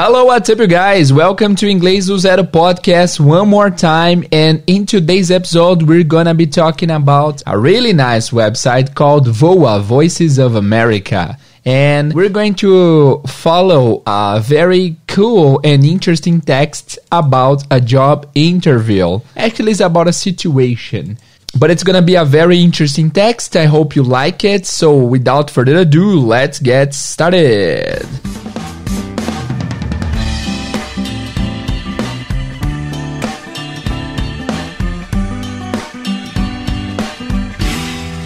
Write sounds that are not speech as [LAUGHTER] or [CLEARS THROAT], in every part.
Hello, what's up, you guys? Welcome to Inglês do Zero podcast one more time. And in today's episode, we're gonna be talking about a really nice website called VOA Voices of America. And we're going to follow a very cool and interesting text about a job interview. Actually, it's about a situation. But it's gonna be a very interesting text. I hope you like it. So, without further ado, let's get started.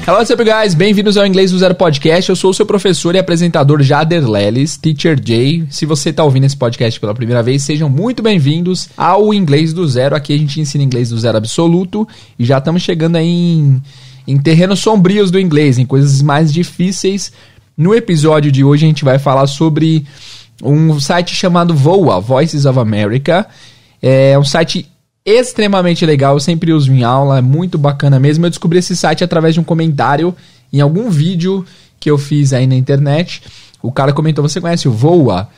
Hello, what's up, guys? Bem-vindos ao Inglês do Zero Podcast. Eu sou o seu professor e apresentador Jader Leles, Teacher Jay. Se você está ouvindo esse podcast pela primeira vez, sejam muito bem-vindos ao Inglês do Zero. Aqui a gente ensina inglês do zero absoluto e já estamos chegando aí em, em terrenos sombrios do inglês, em coisas mais difíceis. No episódio de hoje a gente vai falar sobre um site chamado VOA, Voices of America. É um site extremamente legal, eu sempre uso em aula, é muito bacana mesmo. Eu descobri esse site através de um comentário em algum vídeo que eu fiz aí na internet. O cara comentou: Você conhece o Voa?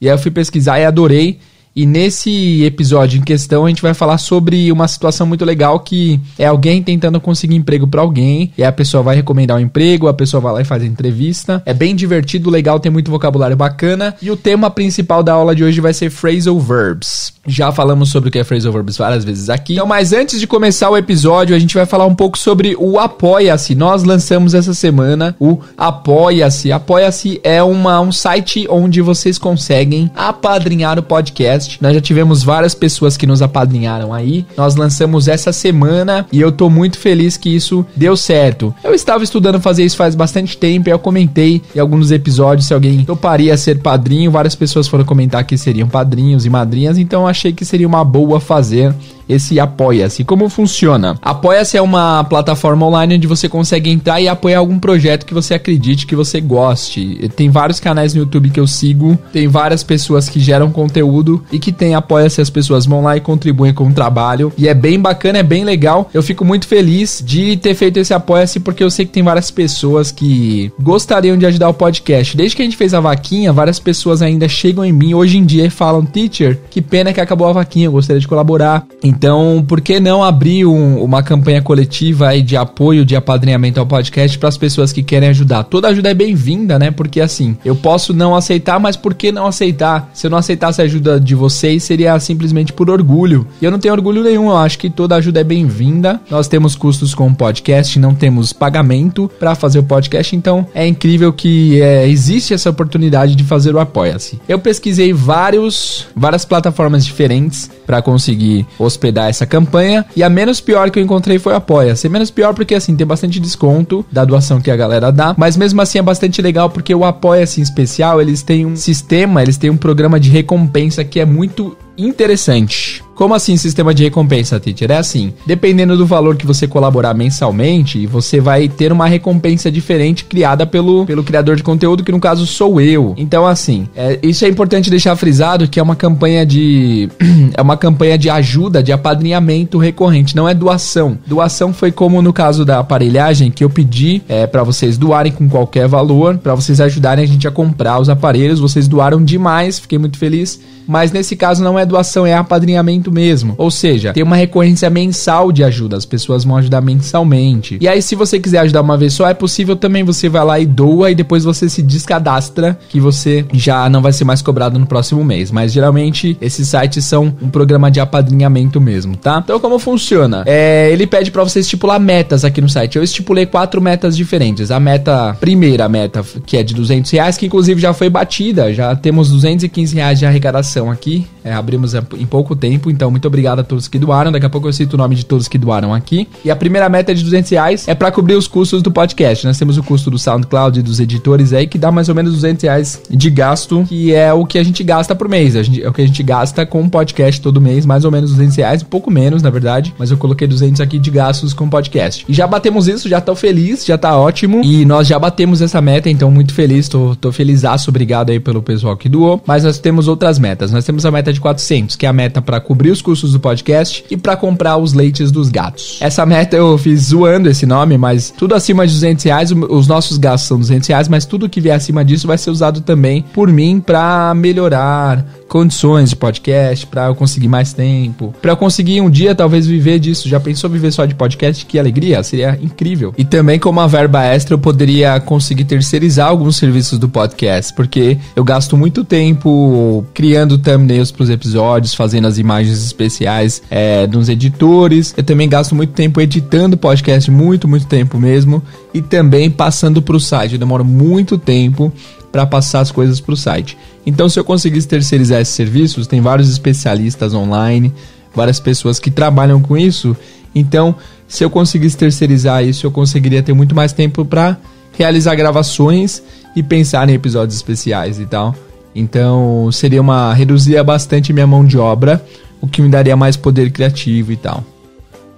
E aí eu fui pesquisar e adorei. E nesse episódio em questão, a gente vai falar sobre uma situação muito legal que é alguém tentando conseguir emprego para alguém, e a pessoa vai recomendar um emprego, a pessoa vai lá e faz a entrevista. É bem divertido, legal, tem muito vocabulário bacana. E o tema principal da aula de hoje vai ser phrasal verbs. Já falamos sobre o que é phrasal várias vezes aqui. Então, mas antes de começar o episódio, a gente vai falar um pouco sobre o Apoia-se. Nós lançamos essa semana o Apoia-se. Apoia-se é uma, um site onde vocês conseguem apadrinhar o podcast. Nós já tivemos várias pessoas que nos apadrinharam aí. Nós lançamos essa semana e eu tô muito feliz que isso deu certo. Eu estava estudando fazer isso faz bastante tempo e eu comentei em alguns episódios se alguém toparia ser padrinho. Várias pessoas foram comentar que seriam padrinhos e madrinhas, então achei que seria uma boa fazer esse Apoia-se. Como funciona? Apoia-se é uma plataforma online onde você consegue entrar e apoiar algum projeto que você acredite que você goste. Tem vários canais no YouTube que eu sigo, tem várias pessoas que geram conteúdo e que tem Apoia-se, as pessoas vão lá e contribuem com o trabalho. E é bem bacana, é bem legal. Eu fico muito feliz de ter feito esse Apoia-se porque eu sei que tem várias pessoas que gostariam de ajudar o podcast. Desde que a gente fez a vaquinha, várias pessoas ainda chegam em mim hoje em dia e falam: Teacher, que pena que acabou a vaquinha, eu gostaria de colaborar. Então, por que não abrir um, uma campanha coletiva aí de apoio, de apadrinhamento ao podcast para as pessoas que querem ajudar? Toda ajuda é bem-vinda, né? Porque assim, eu posso não aceitar, mas por que não aceitar? Se eu não aceitasse a ajuda de vocês, seria simplesmente por orgulho. E eu não tenho orgulho nenhum, eu acho que toda ajuda é bem-vinda. Nós temos custos com o podcast, não temos pagamento para fazer o podcast, então é incrível que é, existe essa oportunidade de fazer o Apoia-se. Eu pesquisei vários, várias plataformas diferentes para conseguir hospedar essa campanha. E a menos pior que eu encontrei foi o Apoia-se. Menos pior porque, assim, tem bastante desconto da doação que a galera dá. Mas mesmo assim é bastante legal porque o Apoia-se em especial, eles têm um sistema, eles têm um programa de recompensa que é muito interessante. Como assim sistema de recompensa, teacher? É assim, dependendo do valor que você colaborar mensalmente, você vai ter uma recompensa diferente criada pelo, pelo criador de conteúdo, que no caso sou eu. Então, assim, é, isso é importante deixar frisado que é uma campanha de [CLEARS THROAT] é uma campanha de ajuda, de apadrinhamento recorrente, não é doação. Doação foi como no caso da aparelhagem que eu pedi é, para vocês doarem com qualquer valor, para vocês ajudarem a gente a comprar os aparelhos. Vocês doaram demais, fiquei muito feliz. Mas nesse caso não é doação, é apadrinhamento mesmo. Ou seja, tem uma recorrência mensal de ajuda, as pessoas vão ajudar mensalmente. E aí, se você quiser ajudar uma vez só, é possível também você vai lá e doa e depois você se descadastra, que você já não vai ser mais cobrado no próximo mês. Mas geralmente esses sites são um programa de apadrinhamento mesmo, tá? Então, como funciona? É, ele pede para você estipular metas aqui no site. Eu estipulei quatro metas diferentes. A meta, primeira meta, que é de 200 reais, que inclusive já foi batida, já temos 215 reais de arrecadação aqui. É, abrimos em pouco tempo, então muito obrigado a todos que doaram. Daqui a pouco eu cito o nome de todos que doaram aqui. E a primeira meta é de 200 reais, é para cobrir os custos do podcast. Nós temos o custo do SoundCloud e dos editores aí, que dá mais ou menos 200 reais de gasto, que é o que a gente gasta por mês. Gente, é o que a gente gasta com o podcast todo mês, mais ou menos 200 reais, um pouco menos, na verdade. Mas eu coloquei 200 aqui de gastos com o podcast. E já batemos isso, já tô feliz, já tá ótimo. E nós já batemos essa meta, então muito feliz, tô, tô felizaço, obrigado aí pelo pessoal que doou. Mas nós temos outras metas. Nós temos a meta de 400, que é a meta para cobrir os custos do podcast e para comprar os leites dos gatos. Essa meta eu fiz zoando esse nome, mas tudo acima de 200 reais, os nossos gastos são 200 reais, mas tudo que vier acima disso vai ser usado também por mim para melhorar condições de podcast, para eu conseguir mais tempo, para eu conseguir um dia talvez viver disso. Já pensou viver só de podcast? Que alegria, seria incrível. E também como uma verba extra eu poderia conseguir terceirizar alguns serviços do podcast, porque eu gasto muito tempo criando thumbnails para os episódios, fazendo as imagens especiais é, nos editores. Eu também gasto muito tempo editando podcast, muito, muito tempo mesmo, e também passando para o site. Eu demoro muito tempo para passar as coisas para o site. Então, se eu conseguisse terceirizar esses serviços, tem vários especialistas online, várias pessoas que trabalham com isso. Então, se eu conseguisse terceirizar isso, eu conseguiria ter muito mais tempo para realizar gravações e pensar em episódios especiais e tal. Então, seria uma reduzir bastante minha mão de obra, o que me daria mais poder criativo e tal.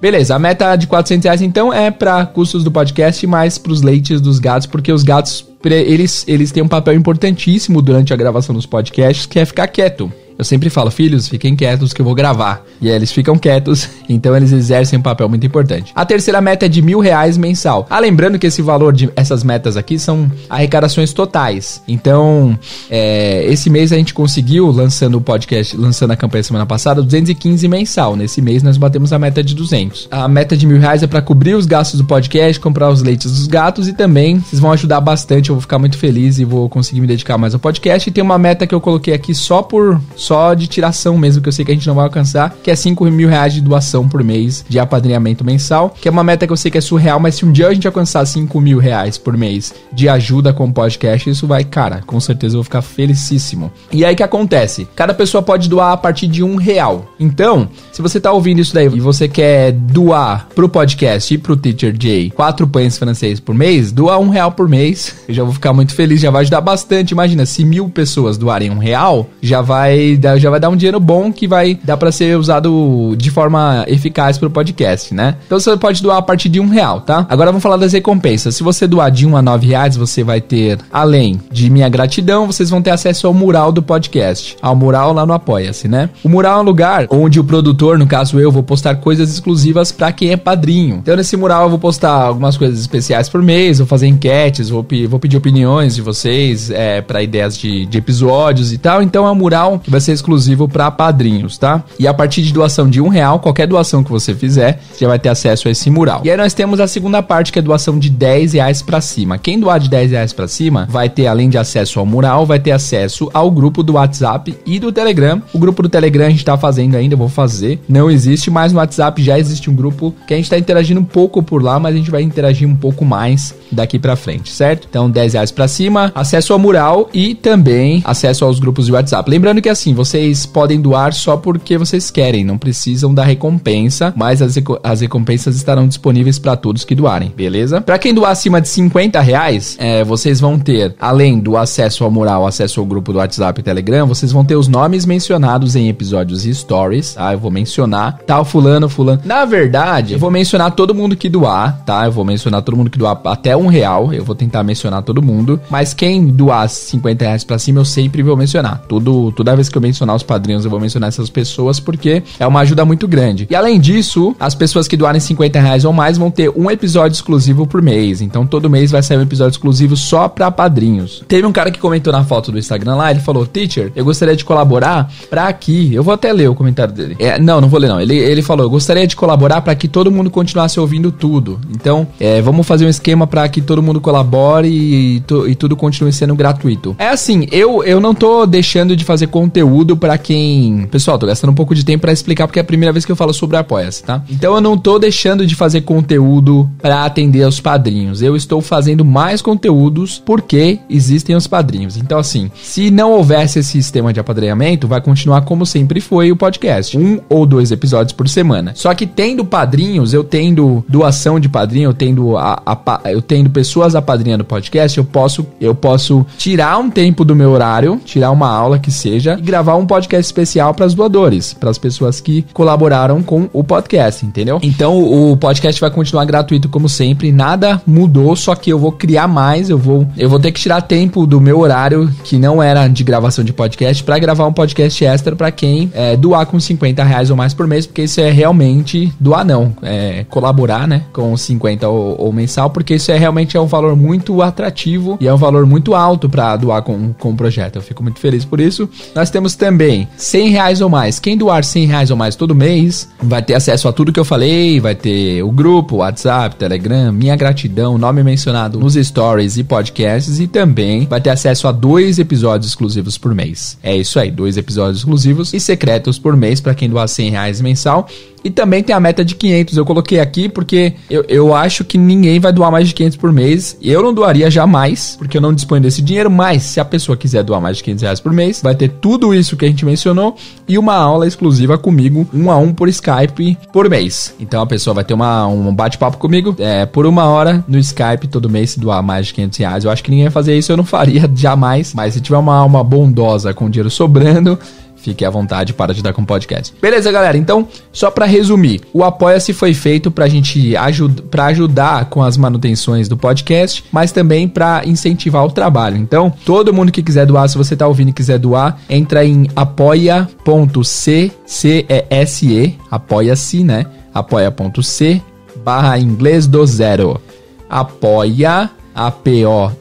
Beleza, a meta de 400 reais então é para custos do podcast, mais para os leites dos gatos, porque os gatos eles, eles têm um papel importantíssimo durante a gravação dos podcasts, que é ficar quieto. Eu sempre falo, filhos, fiquem quietos que eu vou gravar. E eles ficam quietos, [LAUGHS] então eles exercem um papel muito importante. A terceira meta é de mil reais mensal. Ah, lembrando que esse valor de essas metas aqui são arrecadações totais. Então, é, esse mês a gente conseguiu, lançando o podcast, lançando a campanha semana passada, 215 mensal. Nesse mês nós batemos a meta de 200. A meta de mil reais é para cobrir os gastos do podcast, comprar os leites dos gatos e também vocês vão ajudar bastante. Eu vou ficar muito feliz e vou conseguir me dedicar mais ao podcast. E tem uma meta que eu coloquei aqui só por só de tiração mesmo, que eu sei que a gente não vai alcançar, que é 5 mil reais de doação por mês de apadrinhamento mensal, que é uma meta que eu sei que é surreal, mas se um dia a gente alcançar 5 mil reais por mês de ajuda com o podcast, isso vai, cara, com certeza eu vou ficar felicíssimo. E aí que acontece? Cada pessoa pode doar a partir de um real. Então, se você tá ouvindo isso daí e você quer doar pro podcast e pro Teacher Jay quatro pães francês por mês, doa um real por mês. Eu já vou ficar muito feliz, já vai ajudar bastante. Imagina, se mil pessoas doarem um real, já vai já vai dar um dinheiro bom que vai dar para ser usado de forma eficaz pro podcast, né? Então você pode doar a partir de um real, tá? Agora vamos falar das recompensas. Se você doar de um a nove reais, você vai ter, além de minha gratidão, vocês vão ter acesso ao mural do podcast. Ao mural lá no Apoia-se, né? O mural é um lugar onde o produtor, no caso eu, vou postar coisas exclusivas para quem é padrinho. Então nesse mural eu vou postar algumas coisas especiais por mês, vou fazer enquetes, vou, vou pedir opiniões de vocês é, para ideias de, de episódios e tal. Então é um mural que vai ser exclusivo para padrinhos, tá? E a partir de doação de um real, qualquer doação que você fizer, já vai ter acesso a esse mural. E aí nós temos a segunda parte, que é doação de 10 reais para cima. Quem doar de 10 reais para cima vai ter, além de acesso ao mural, vai ter acesso ao grupo do WhatsApp e do Telegram. O grupo do Telegram a gente tá fazendo ainda, eu vou fazer. Não existe, mas no WhatsApp já existe um grupo que a gente tá interagindo um pouco por lá, mas a gente vai interagir um pouco mais daqui para frente, certo? Então 10 reais para cima, acesso ao mural e também acesso aos grupos de WhatsApp. Lembrando que assim, vocês podem doar só porque vocês querem, não precisam da recompensa, mas as, as recompensas estarão disponíveis para todos que doarem, beleza? Para quem doar acima de 50 reais, é, vocês vão ter, além do acesso ao mural, acesso ao grupo do WhatsApp e Telegram, vocês vão ter os nomes mencionados em episódios e stories, tá? Eu vou mencionar tal fulano, fulano. Na verdade, eu vou mencionar todo mundo que doar, tá? Eu vou mencionar todo mundo que doar até real, eu vou tentar mencionar todo mundo, mas quem doar 50 reais pra cima, eu sempre vou mencionar. Tudo, toda vez que eu mencionar os padrinhos, eu vou mencionar essas pessoas porque é uma ajuda muito grande. E além disso, as pessoas que doarem 50 reais ou mais vão ter um episódio exclusivo por mês. Então todo mês vai sair um episódio exclusivo só pra padrinhos. Teve um cara que comentou na foto do Instagram lá, ele falou: Teacher, eu gostaria de colaborar pra aqui. Eu vou até ler o comentário dele. É, não, não vou ler não. Ele, ele falou: eu gostaria de colaborar para que todo mundo continuasse ouvindo tudo. Então, é, vamos fazer um esquema para que todo mundo colabore e, e, tudo continue sendo gratuito. É assim, eu, eu não tô deixando de fazer conteúdo para quem. Pessoal, tô gastando um pouco de tempo para explicar porque é a primeira vez que eu falo sobre Apoia-se, tá? Então eu não tô deixando de fazer conteúdo para atender aos padrinhos. Eu estou fazendo mais conteúdos porque existem os padrinhos. Então, assim, se não houvesse esse sistema de apadrinhamento, vai continuar como sempre foi o podcast. Um ou dois episódios por semana. Só que tendo padrinhos, eu tendo doação de padrinho, eu tendo, a, a, eu tendo pessoas apadrinhando o podcast, eu posso, eu posso tirar um tempo do meu horário, tirar uma aula que seja, e gravar um podcast especial para os doadores, para as pessoas que colaboraram com o podcast, entendeu? Então o podcast vai continuar gratuito como sempre, nada mudou, só que eu vou criar mais, eu vou, eu vou ter que tirar tempo do meu horário que não era de gravação de podcast para gravar um podcast extra para quem é, doar com 50 reais ou mais por mês, porque isso é realmente doar não, é colaborar, né, com 50 ou, ou mensal, porque isso é realmente é um valor muito atrativo e é um valor muito alto para doar com, com o projeto. Eu fico muito feliz por isso. Nós temos também 100 reais ou mais. Quem doar 100 reais ou mais todo mês vai ter acesso a tudo que eu falei, vai ter o grupo, WhatsApp, Telegram, minha gratidão, nome mencionado nos stories e podcasts e também vai ter acesso a dois episódios exclusivos por mês. É isso aí, dois episódios exclusivos e secretos por mês para quem doar 100 reais mensal. E também tem a meta de 500. Eu coloquei aqui porque eu, eu acho que ninguém vai doar mais de 500 por mês. Eu não doaria jamais, porque eu não disponho desse dinheiro. Mas se a pessoa quiser doar mais de 500 reais por mês, vai ter tudo isso que a gente mencionou e uma aula exclusiva comigo, um a um por Skype por mês. Então a pessoa vai ter uma, um bate-papo comigo é, por uma hora no Skype todo mês se doar mais de 500 reais. Eu acho que ninguém vai fazer isso, eu não [LAUGHS] faria jamais. Mas se tiver uma alma bondosa com dinheiro sobrando, Fique à vontade para ajudar com o podcast. Beleza, galera? Então, só para resumir, o Apoia-se foi feito para a gente ajud para ajudar com as manutenções do podcast, mas também para incentivar o trabalho. Então, todo mundo que quiser doar, se você tá ouvindo e quiser doar, entra em apoia.c, C-E-S-E, apoia-se, né? apoia.c barra inglês do zero. Apoia, A-P-O-I-A.se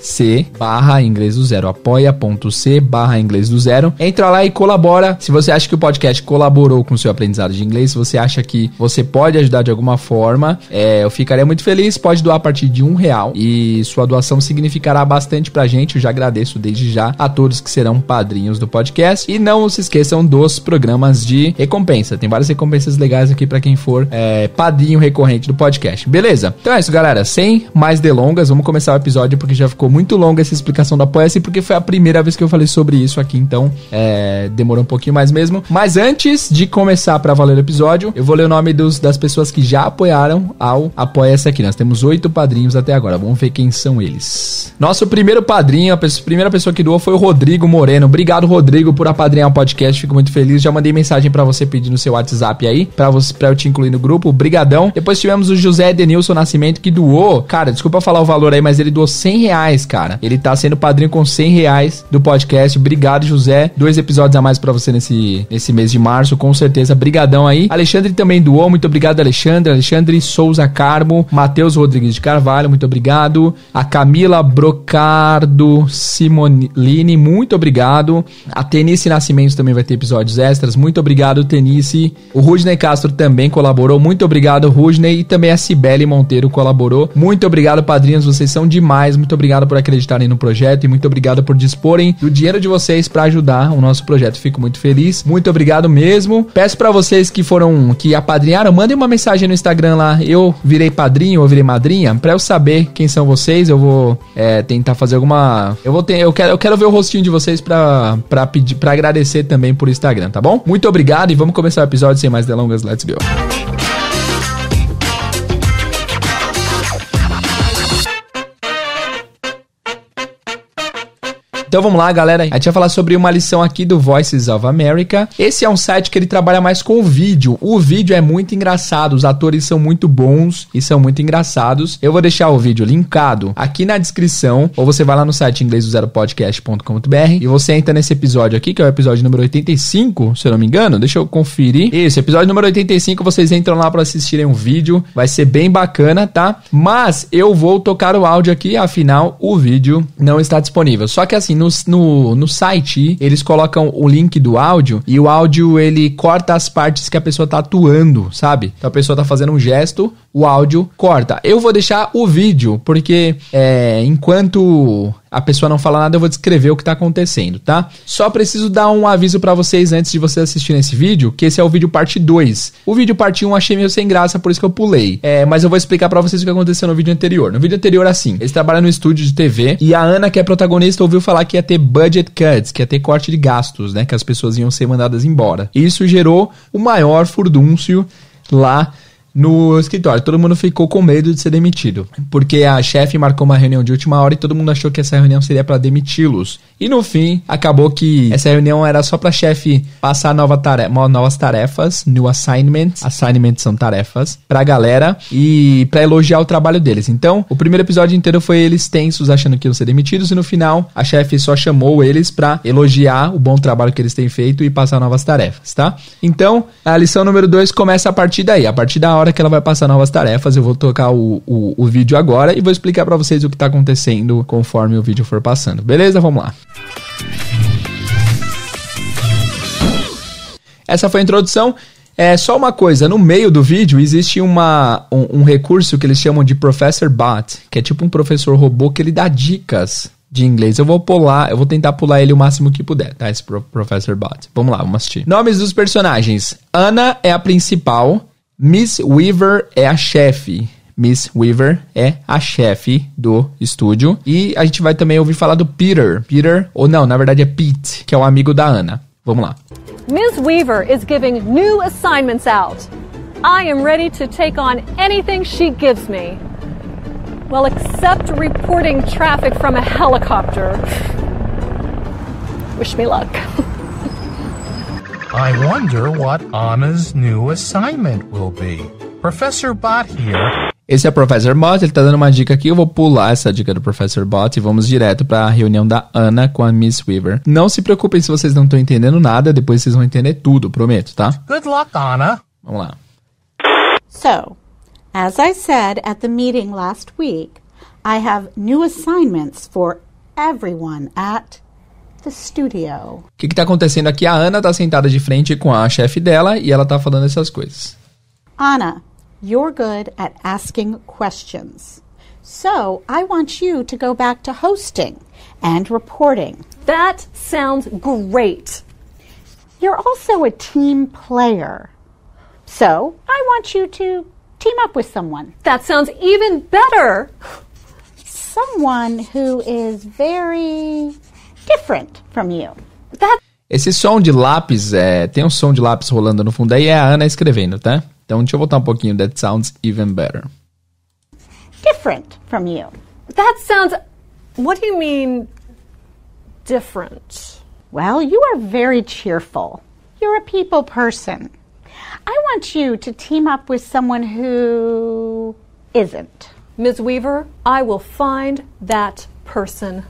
C barra inglês do zero. apoia.c barra inglês do zero. Entra lá e colabora. Se você acha que o podcast colaborou com o seu aprendizado de inglês, se você acha que você pode ajudar de alguma forma, é, eu ficaria muito feliz. Pode doar a partir de um real e sua doação significará bastante pra gente. Eu já agradeço desde já a todos que serão padrinhos do podcast. E não se esqueçam dos programas de recompensa. Tem várias recompensas legais aqui para quem for é, padrinho recorrente do podcast. Beleza? Então é isso, galera. Sem mais delongas, vamos começar o episódio porque já ficou muito longa essa explicação da Apoia-se, porque foi a primeira vez que eu falei sobre isso aqui, então é, demorou um pouquinho mais mesmo. Mas antes de começar para valer o episódio, eu vou ler o nome dos, das pessoas que já apoiaram ao Apoia-se aqui. Nós temos oito padrinhos até agora, vamos ver quem são eles. Nosso primeiro padrinho, a pessoa, primeira pessoa que doou foi o Rodrigo Moreno. Obrigado, Rodrigo, por apadrinhar o podcast, fico muito feliz. Já mandei mensagem para você pedir no seu WhatsApp aí, para você para eu te incluir no grupo. Brigadão. Depois tivemos o José Denilson Nascimento que doou, cara, desculpa falar o valor aí, mas ele doou 100 reais reais, cara. Ele tá sendo padrinho com 100 reais do podcast. Obrigado, José. Dois episódios a mais para você nesse, nesse mês de março, com certeza. Brigadão aí. Alexandre também doou. Muito obrigado, Alexandre. Alexandre Souza Carmo. Matheus Rodrigues de Carvalho. Muito obrigado. A Camila Brocardo Simonini. Muito obrigado. A Tenice Nascimento também vai ter episódios extras. Muito obrigado, Tenice. O Rudney Castro também colaborou. Muito obrigado, Rudney. E também a Cibele Monteiro colaborou. Muito obrigado, padrinhos. Vocês são demais. Muito obrigado por acreditarem no projeto e muito obrigado por disporem do dinheiro de vocês para ajudar o nosso projeto. Fico muito feliz. Muito obrigado mesmo. Peço para vocês que foram que apadrinharam, mandem uma mensagem no Instagram lá. Eu virei padrinho ou virei madrinha para eu saber quem são vocês. Eu vou é, tentar fazer alguma. Eu vou ter, eu quero, eu quero ver o rostinho de vocês para para pedir, para agradecer também por Instagram, tá bom? Muito obrigado e vamos começar o episódio sem mais delongas. Let's go. Então vamos lá, galera. A gente vai falar sobre uma lição aqui do Voices of America. Esse é um site que ele trabalha mais com o vídeo. O vídeo é muito engraçado, os atores são muito bons e são muito engraçados. Eu vou deixar o vídeo linkado aqui na descrição, ou você vai lá no site inglês do zero podcast.com.br e você entra nesse episódio aqui, que é o episódio número 85, se eu não me engano. Deixa eu conferir. Isso, episódio número 85, vocês entram lá para assistirem um vídeo. Vai ser bem bacana, tá? Mas eu vou tocar o áudio aqui, afinal o vídeo não está disponível. Só que assim, no, no, no site, eles colocam o link do áudio e o áudio ele corta as partes que a pessoa tá atuando, sabe? Então a pessoa tá fazendo um gesto, o áudio corta. Eu vou deixar o vídeo, porque é, enquanto a pessoa não fala nada, eu vou descrever o que tá acontecendo, tá? Só preciso dar um aviso para vocês antes de vocês assistirem esse vídeo, que esse é o vídeo parte 2. O vídeo parte 1 um achei meio sem graça, por isso que eu pulei. É, mas eu vou explicar para vocês o que aconteceu no vídeo anterior. No vídeo anterior, assim, eles trabalham no estúdio de TV e a Ana, que é protagonista, ouviu falar que ia ter budget cuts, que ia ter corte de gastos, né? Que as pessoas iam ser mandadas embora. Isso gerou o maior furdúncio lá no escritório. Todo mundo ficou com medo de ser demitido, porque a chefe marcou uma reunião de última hora e todo mundo achou que essa reunião seria para demiti-los. E no fim, acabou que essa reunião era só para chefe passar nova novas tarefas, new assignments, assignments são tarefas, pra galera e para elogiar o trabalho deles. Então, o primeiro episódio inteiro foi eles tensos achando que iam ser demitidos e no final a chefe só chamou eles para elogiar o bom trabalho que eles têm feito e passar novas tarefas, tá? Então, a lição número 2 começa a partir daí, a partir da hora que ela vai passar novas tarefas. Eu vou tocar o, o, o vídeo agora e vou explicar para vocês o que tá acontecendo conforme o vídeo for passando. Beleza? Vamos lá. Essa foi a introdução. É só uma coisa, no meio do vídeo existe uma, um, um, recurso que eles chamam de Professor Bot, que é tipo um professor robô que ele dá dicas de inglês. Eu vou pular, eu vou tentar pular ele o máximo que puder, tá? Esse pro, Professor Bot. Vamos lá, vamos assistir. Nomes dos personagens. Ana é a principal, Miss Weaver é a chefe. Miss Weaver é a chefe do estúdio. E a gente vai também ouvir falar do Peter. Peter, ou não, na verdade é Pete, que é o amigo da Ana. Vamos lá. Ms. Weaver is giving new assignments out. I am ready to take on anything she gives me. Well, except reporting traffic from a helicopter. [LAUGHS] Wish me luck. [LAUGHS] I wonder what Anna's new assignment will be. Professor Bot here Esse é o Professor Bot, ele tá dando uma dica aqui, eu vou pular essa dica do Professor Bot e vamos direto para a reunião da Ana com a Miss Weaver. Não se preocupem se vocês não estão entendendo nada, depois vocês vão entender tudo, prometo, tá? Good luck, Anna. Vamos lá. So, as I said at the meeting last week, I have new assignments for everyone at the studio. O que, que tá acontecendo aqui? A Ana tá sentada de frente com a chefe dela e ela tá falando essas coisas. Anna, You're good at asking questions. So I want you to go back to hosting and reporting. That sounds great. You're also a team player. So I want you to team up with someone. That sounds even better. Someone who is very different from you. That Esse som de lápis, é, tem um som de lápis rolando no fundo aí, é a Ana escrevendo, tá? Então deixa eu voltar um pouquinho. That sounds even better. Different from you. That sounds. What do you mean, different? Well, you are very cheerful. You're a people person. I want you to team up with someone who isn't. Ms. Weaver, I will find that person.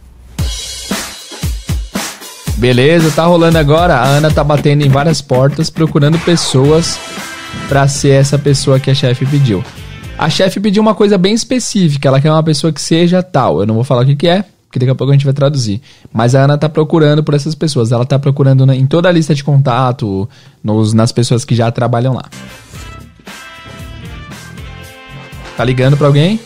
Beleza, tá rolando agora. A Ana tá batendo em várias portas procurando pessoas para ser essa pessoa que a chefe pediu. A chefe pediu uma coisa bem específica, ela quer uma pessoa que seja tal. Eu não vou falar o que, que é, porque daqui a pouco a gente vai traduzir. Mas a Ana tá procurando por essas pessoas. Ela tá procurando em toda a lista de contato, nos, nas pessoas que já trabalham lá. Tá ligando para alguém?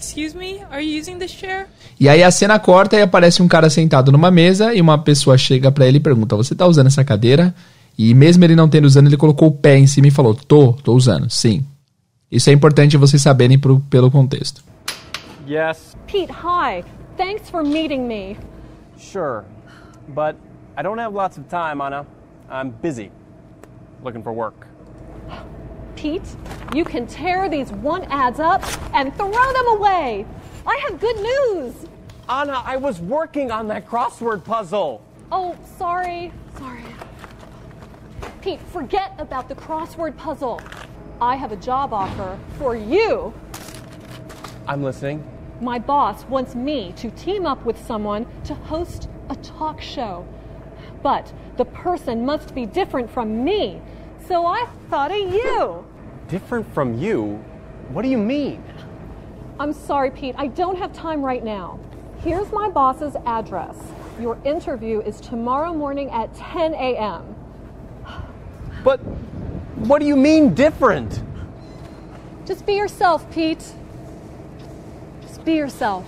Excuse me, are you using this chair? E aí a cena corta e aparece um cara sentado numa mesa e uma pessoa chega para ele e pergunta: "Você tá usando essa cadeira?" E mesmo ele não tendo usando, ele colocou o pé em cima e falou: Tô, tô usando, sim. Isso é importante vocês saberem pro, pelo contexto. Yes. Pete, hi. Thanks for meeting me. Sure. But I don't have lots of time, Anna. I'm busy. Looking for work. Pete, you can tear these one ads up and throw them away. I have good news. Anna, I was working on that crossword puzzle. Oh, sorry. Sorry. Pete, forget about the crossword puzzle. I have a job offer for you. I'm listening. My boss wants me to team up with someone to host a talk show. But the person must be different from me. So I thought of you. Different from you? What do you mean? I'm sorry, Pete. I don't have time right now. Here's my boss's address. Your interview is tomorrow morning at 10 a.m. But what do you mean different? Just be yourself, Pete. Just be yourself.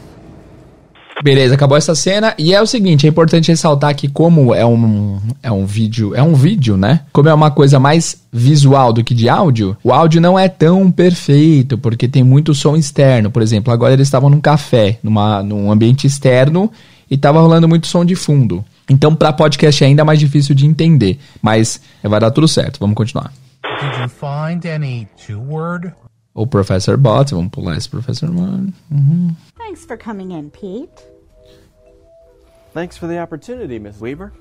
Beleza, acabou essa cena. E é o seguinte, é importante ressaltar que como é um, é um vídeo, é um vídeo, né? Como é uma coisa mais visual do que de áudio, o áudio não é tão perfeito, porque tem muito som externo. Por exemplo, agora eles estavam num café, numa, num ambiente externo, e tava rolando muito som de fundo. Então, para podcast é ainda mais difícil de entender, mas vai dar tudo certo. Vamos continuar. Did you find any two-word? O Professor Bot, vamos pular esse Professor Bot. Uhum. Thanks for coming in, Pete. Thanks for the opportunity, Miss Weaver.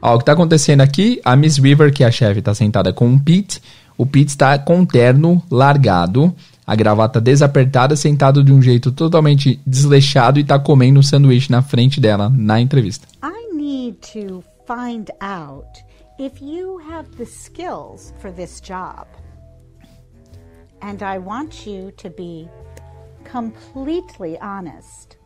Ó, o que tá acontecendo aqui, a Miss Weaver, que é a chefe, tá sentada com o Pete. O Pete está com o terno largado, a gravata desapertada, sentado de um jeito totalmente desleixado e tá comendo um sanduíche na frente dela na entrevista. I need to find out if you have the skills for this job. And I want you to be completely honest.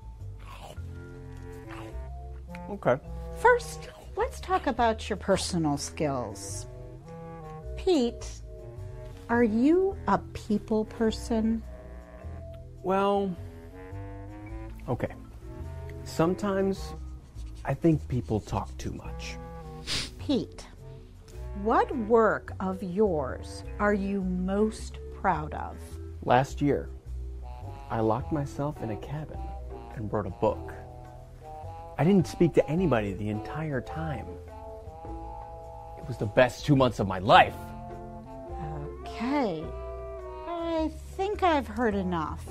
Okay. First, let's talk about your personal skills. Pete, are you a people person? Well, okay. Sometimes I think people talk too much. Pete, what work of yours are you most proud of? Last year, I locked myself in a cabin and wrote a book. I didn't speak to anybody the entire time. It was the best two months of my life. Okay. I think I've heard enough.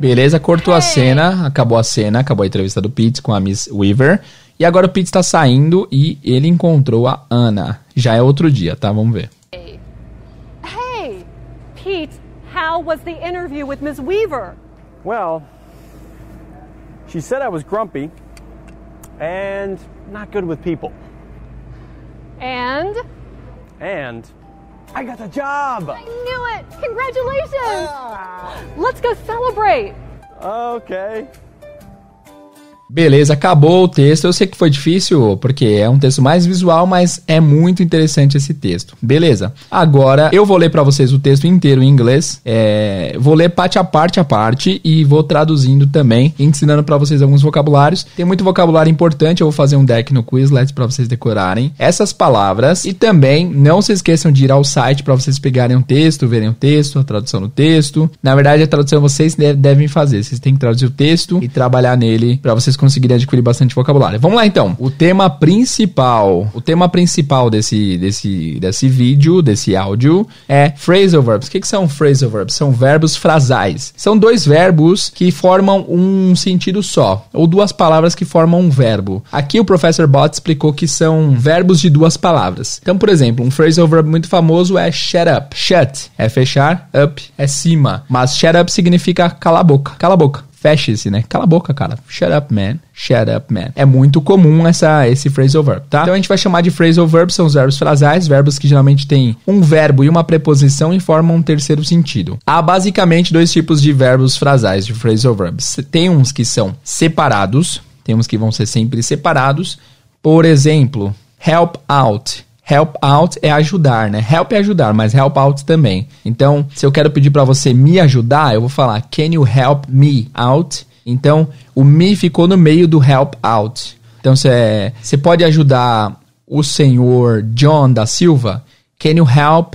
Beleza, cortou a cena, acabou a cena, acabou a entrevista do Pete com a Miss Weaver. E agora o Pete está saindo e ele encontrou a Ana. Já é outro dia, tá? Vamos ver. How was the interview with Ms. Weaver? Well, she said I was grumpy and not good with people. And And I got the job! I knew it! Congratulations! Let's go celebrate! Okay. Beleza, acabou o texto. Eu sei que foi difícil, porque é um texto mais visual, mas é muito interessante esse texto. Beleza. Agora eu vou ler para vocês o texto inteiro em inglês. É, vou ler parte a parte a parte e vou traduzindo também, ensinando para vocês alguns vocabulários. Tem muito vocabulário importante. Eu vou fazer um deck no Quizlet para vocês decorarem essas palavras. E também não se esqueçam de ir ao site para vocês pegarem um texto, verem o texto, a tradução do texto. Na verdade, a tradução vocês de- devem fazer. Vocês têm que traduzir o texto e trabalhar nele para vocês conseguirem adquirir bastante vocabulário. Vamos lá então. O tema principal, o tema principal desse desse desse vídeo, desse áudio é phrasal verbs. O que, que são phrasal verbs? São verbos frasais. São dois verbos que formam um sentido só, ou duas palavras que formam um verbo. Aqui o professor Bott explicou que são verbos de duas palavras. Então, por exemplo, um phrasal verb muito famoso é shut up. Shut é fechar, up é cima. Mas shut up significa cala a boca. Cala a boca. Feche-se, né? Cala a boca, cara. Shut up, man. Shut up, man. É muito comum essa, esse phrasal verb, tá? Então a gente vai chamar de phrasal verbs, são os verbos frasais, verbos que geralmente têm um verbo e uma preposição e formam um terceiro sentido. Há basicamente dois tipos de verbos frasais, de phrasal verbs. Tem uns que são separados, tem uns que vão ser sempre separados. Por exemplo, help out. Help out é ajudar, né? Help é ajudar, mas help out também. Então, se eu quero pedir para você me ajudar, eu vou falar Can you help me out? Então, o me ficou no meio do help out. Então, você pode ajudar o senhor John da Silva? Can you help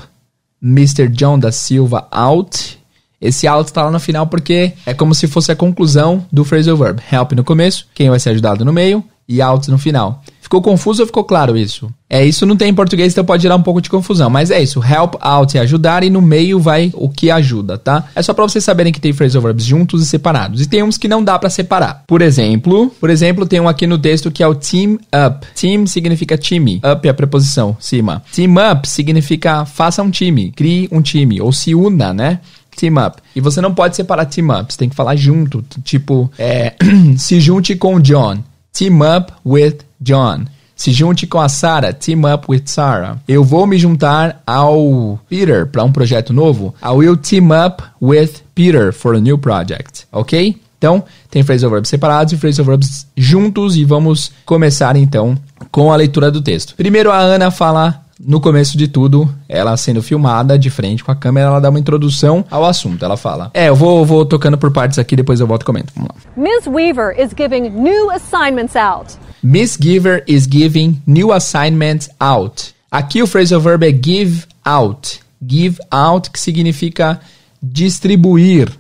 Mr. John da Silva out? Esse out tá lá no final porque é como se fosse a conclusão do phrasal verb. Help no começo, quem vai ser ajudado no meio e out no final. Ficou confuso ou ficou claro isso? É, isso não tem em português, então pode gerar um pouco de confusão. Mas é isso, help out é ajudar e no meio vai o que ajuda, tá? É só pra vocês saberem que tem phrasal verbs juntos e separados. E tem uns que não dá pra separar. Por exemplo, por exemplo, tem um aqui no texto que é o team up. Team significa time, up é a preposição, cima. Team up significa faça um time, crie um time ou se una, né? Team up. E você não pode separar team up, você tem que falar junto. Tipo, é, [CLEARS THROAT] se junte com o John. Team up with John. Se junte com a Sarah. Team up with Sarah. Eu vou me juntar ao Peter para um projeto novo. I will team up with Peter for a new project. Ok? Então, tem phrasal verbs separados e phrasal verbs juntos. E vamos começar então com a leitura do texto. Primeiro, a Ana fala no começo de tudo, ela sendo filmada de frente com a câmera, ela dá uma introdução ao assunto. Ela fala: É, eu vou, vou tocando por partes aqui, depois eu volto e comento. Vamos lá. Ms. Weaver is giving new assignments out. Miss Giver is giving new assignments out. Aqui o phrasal verb é give out. Give out, que significa distribuir,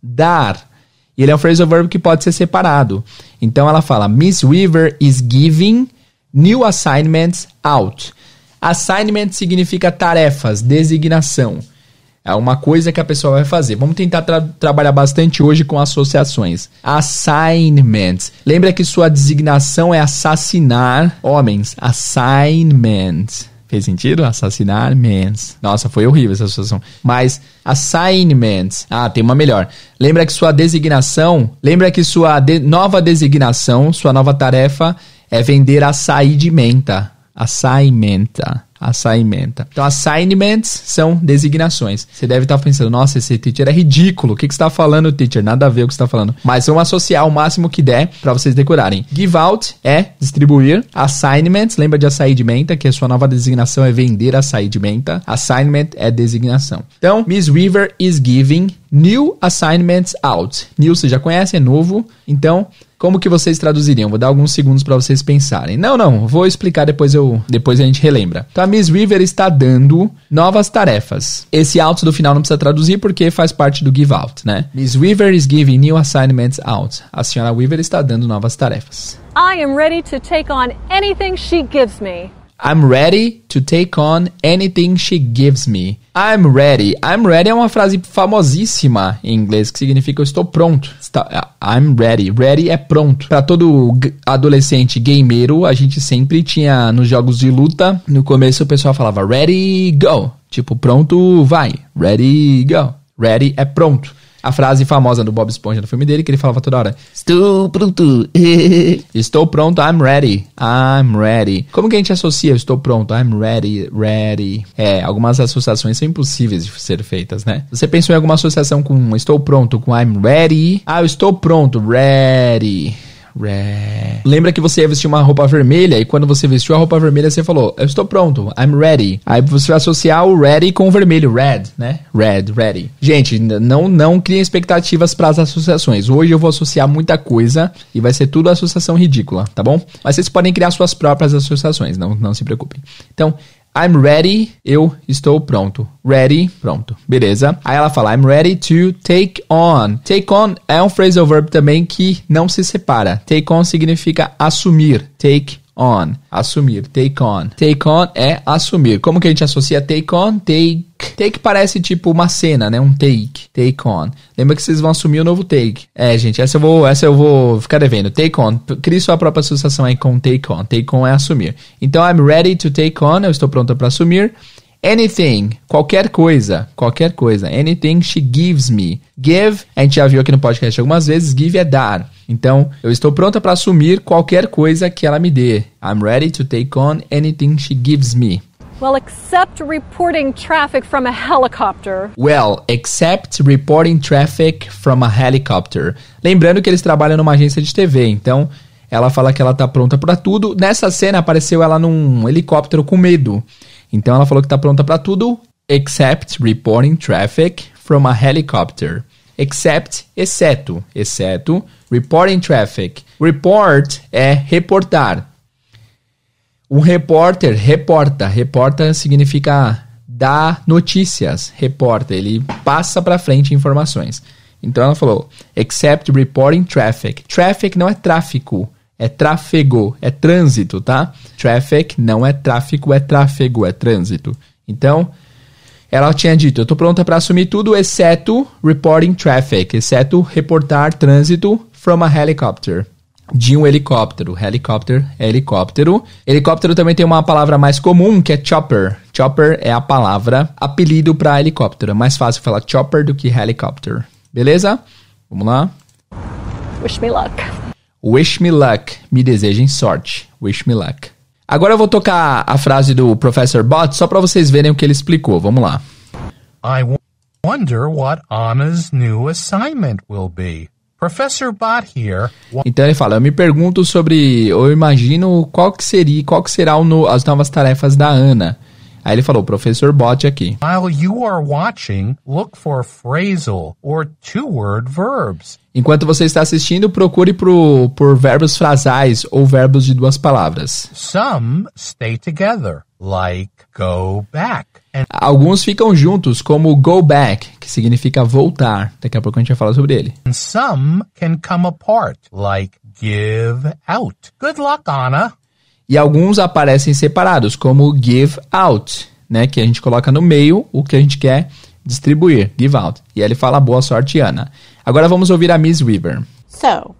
dar. E ele é um phrasal verb que pode ser separado. Então ela fala: Miss Weaver is giving new assignments out. Assignment significa tarefas, designação. É uma coisa que a pessoa vai fazer. Vamos tentar tra- trabalhar bastante hoje com associações. Assignments. Lembra que sua designação é assassinar homens. Assignment. Fez sentido? Assassinar mens. Nossa, foi horrível essa associação. Mas assignments. Ah, tem uma melhor. Lembra que sua designação, lembra que sua de- nova designação, sua nova tarefa é vender açaí de menta. Assignmenta. Assignmenta. Então, assignments são designações. Você deve estar pensando, nossa, esse teacher é ridículo. O que, que você está falando, teacher? Nada a ver o que você está falando. Mas vamos associar o máximo que der para vocês decorarem. Give out é distribuir. Assignments, lembra de açaí de menta, que a sua nova designação é vender açaí de menta. Assignment é designação. Então, Miss Weaver is giving new assignments out. New você já conhece, é novo. Então, como que vocês traduziriam? Vou dar alguns segundos para vocês pensarem. Não, não, vou explicar depois eu depois a gente relembra. Então a Miss Weaver está dando novas tarefas. Esse out do final não precisa traduzir porque faz parte do give out, né? Miss Weaver is giving new assignments out. A senhora Weaver está dando novas tarefas. I am ready to take on anything she gives me. I'm ready to take on anything she gives me. I'm ready. I'm ready é uma frase famosíssima em inglês que significa eu estou pronto. I'm ready. Ready é pronto. Para todo adolescente gameiro, a gente sempre tinha nos jogos de luta, no começo o pessoal falava ready, go. Tipo, pronto, vai. Ready, go. Ready é pronto a frase famosa do Bob Esponja no filme dele, que ele falava toda hora: Estou pronto. [LAUGHS] estou pronto, I'm ready. I'm ready. Como que a gente associa estou pronto? I'm ready, ready. É, algumas associações são impossíveis de ser feitas, né? Você pensou em alguma associação com estou pronto, com I'm ready? Ah, eu estou pronto, ready. Re... Lembra que você ia vestir uma roupa vermelha e quando você vestiu a roupa vermelha você falou, eu estou pronto, I'm ready. Aí você vai associar o ready com o vermelho, red, né? Red, ready. Gente, não não criem expectativas para as associações. Hoje eu vou associar muita coisa e vai ser tudo associação ridícula, tá bom? Mas vocês podem criar suas próprias associações, não, não se preocupem. Então, I'm ready, eu estou pronto. Ready, pronto. Beleza? Aí ela fala, I'm ready to take on. Take on é um phrasal verb também que não se separa. Take on significa assumir. Take on. Assumir. Take on. Take on é assumir. Como que a gente associa take on? Take. Take parece tipo uma cena, né? Um take. Take on. Lembra que vocês vão assumir o novo take. É, gente, essa eu vou, essa eu vou ficar devendo. Take on. Crie sua própria associação aí com take on. Take on é assumir. Então, I'm ready to take on. Eu estou pronto para assumir. Anything, qualquer coisa, qualquer coisa. Anything she gives me. Give, a gente já viu aqui no podcast algumas vezes, give é dar. Então, eu estou pronta para assumir qualquer coisa que ela me dê. I'm ready to take on anything she gives me. Well, except reporting traffic from a helicopter. Well, except reporting traffic from a helicopter. Lembrando que eles trabalham numa agência de TV, então ela fala que ela tá pronta para tudo. Nessa cena apareceu ela num helicóptero com medo. Então ela falou que está pronta para tudo, except reporting traffic from a helicopter. Except, exceto, exceto, reporting traffic. Report é reportar. Um repórter reporta. Reporta significa dar notícias. Reporta, ele passa para frente informações. Então ela falou, except reporting traffic. Traffic não é tráfico é tráfego, é trânsito, tá? Traffic não é tráfico, é tráfego, é trânsito. Então, ela tinha dito: eu tô pronta para assumir tudo, exceto reporting traffic, exceto reportar trânsito from a helicopter. De um helicóptero. Helicopter é helicóptero. Helicóptero também tem uma palavra mais comum que é chopper. Chopper é a palavra apelido para helicóptero. É mais fácil falar chopper do que helicopter. Beleza? Vamos lá? Wish me luck. Wish me luck. Me desejem sorte. Wish me luck. Agora eu vou tocar a frase do Professor Bot só para vocês verem o que ele explicou. Vamos lá. I wonder what Anna's new assignment will be. Professor Bot here. Então ele fala, eu me pergunto sobre, eu imagino qual que seria, qual que será no, as novas tarefas da Ana. Aí ele falou, professor Bot aqui. While you are watching, look for phrasal or two-word verbs. Enquanto você está assistindo, procure por, por verbos frasais ou verbos de duas palavras. Some stay together, like go back. And Alguns ficam juntos, como go back, que significa voltar. Daqui a pouco a gente vai falar sobre ele. some can come apart, like give out. Good luck, Anna. E alguns aparecem separados, como give out, né? Que a gente coloca no meio o que a gente quer distribuir, give out. E ele fala boa sorte, Ana. Agora vamos ouvir a Miss Weaver. So,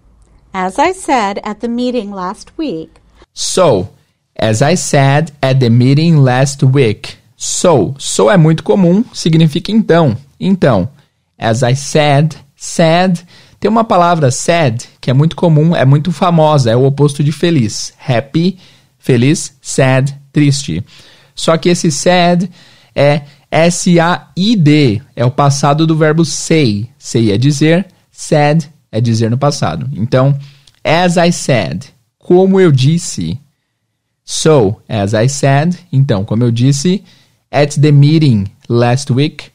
as I said at the meeting last week, So, as I said at the meeting last week. So, so é muito comum, significa então. Então, as I said, said, tem uma palavra sad que é muito comum, é muito famosa, é o oposto de feliz. Happy, feliz, sad, triste. Só que esse said é S-A-I-D, é o passado do verbo say. Say é dizer, said é dizer no passado. Então, as I said, como eu disse. So, as I said, então, como eu disse, at the meeting last week,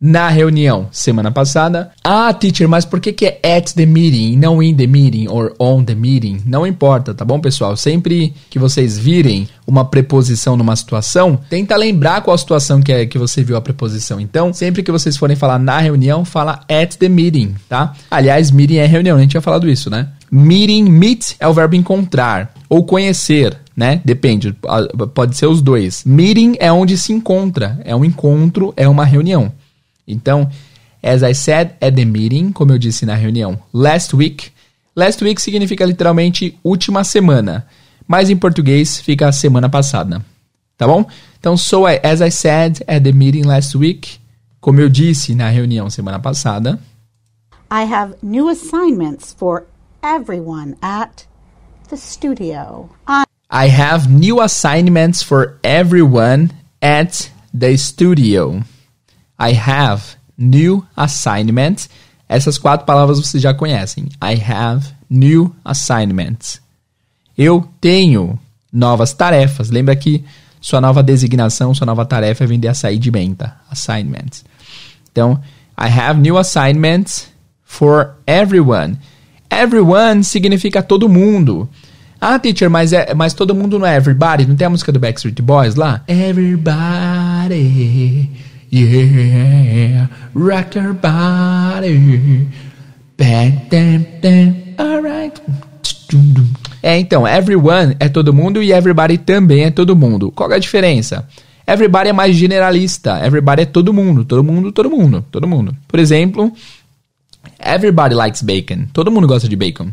na reunião semana passada. Ah, teacher, mas por que, que é at the meeting não in the meeting or on the meeting? Não importa, tá bom, pessoal? Sempre que vocês virem uma preposição numa situação, tenta lembrar qual situação que é que você viu a preposição. Então, sempre que vocês forem falar na reunião, fala at the meeting, tá? Aliás, meeting é reunião, a gente tinha falado isso, né? Meeting, meet é o verbo encontrar ou conhecer, né? Depende, pode ser os dois. Meeting é onde se encontra, é um encontro, é uma reunião. Então, as I said at the meeting, como eu disse na reunião last week, last week significa literalmente última semana, mas em português fica semana passada. Tá bom? Então, so I, as I said at the meeting last week, como eu disse na reunião semana passada, I have new assignments for everyone at the studio. I, I have new assignments for everyone at the studio. I have new assignments. Essas quatro palavras vocês já conhecem. I have new assignments. Eu tenho novas tarefas. Lembra que sua nova designação, sua nova tarefa é vender açaí de menta. Assignments. Então, I have new assignments for everyone. Everyone significa todo mundo. Ah, teacher, mas, é, mas todo mundo não é everybody? Não tem a música do Backstreet Boys lá? Everybody. Yeah, rock your body. Bang, bang, bang, alright. É, então, everyone é todo mundo e everybody também é todo mundo. Qual é a diferença? Everybody é mais generalista. Everybody é todo mundo, todo mundo, todo mundo, todo mundo. Por exemplo, everybody likes bacon. Todo mundo gosta de bacon.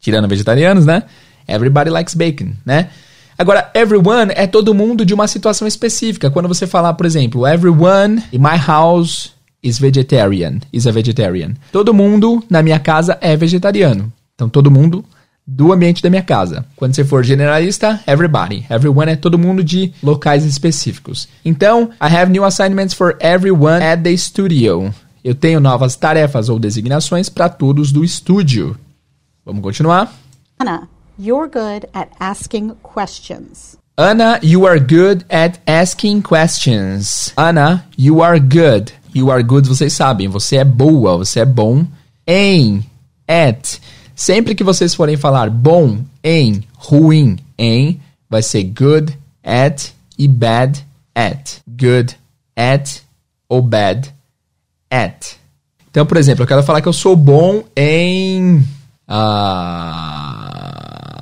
Tirando vegetarianos, né? Everybody likes bacon, né? Agora, everyone é todo mundo de uma situação específica. Quando você falar, por exemplo, everyone in my house is vegetarian, is a vegetarian. Todo mundo na minha casa é vegetariano. Então, todo mundo do ambiente da minha casa. Quando você for generalista, everybody. Everyone é todo mundo de locais específicos. Então, I have new assignments for everyone at the studio. Eu tenho novas tarefas ou designações para todos do estúdio. Vamos continuar? Anna, you're good at asking questions. Anna, you are good at asking questions. Anna, you are good. You are good, vocês sabem. Você é boa, você é bom em, at. Sempre que vocês forem falar bom em, ruim em, vai ser good at e bad at. Good at ou bad at. Então, por exemplo, eu quero falar que eu sou bom em. Uh,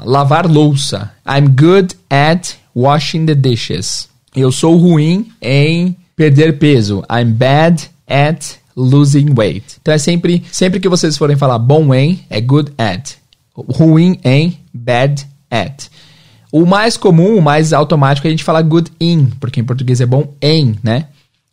lavar louça. I'm good at washing the dishes. Eu sou ruim em perder peso. I'm bad at losing weight. Então é sempre, sempre que vocês forem falar bom em, é good at. Ruim em, bad at. O mais comum, o mais automático é a gente falar good in, porque em português é bom em, né?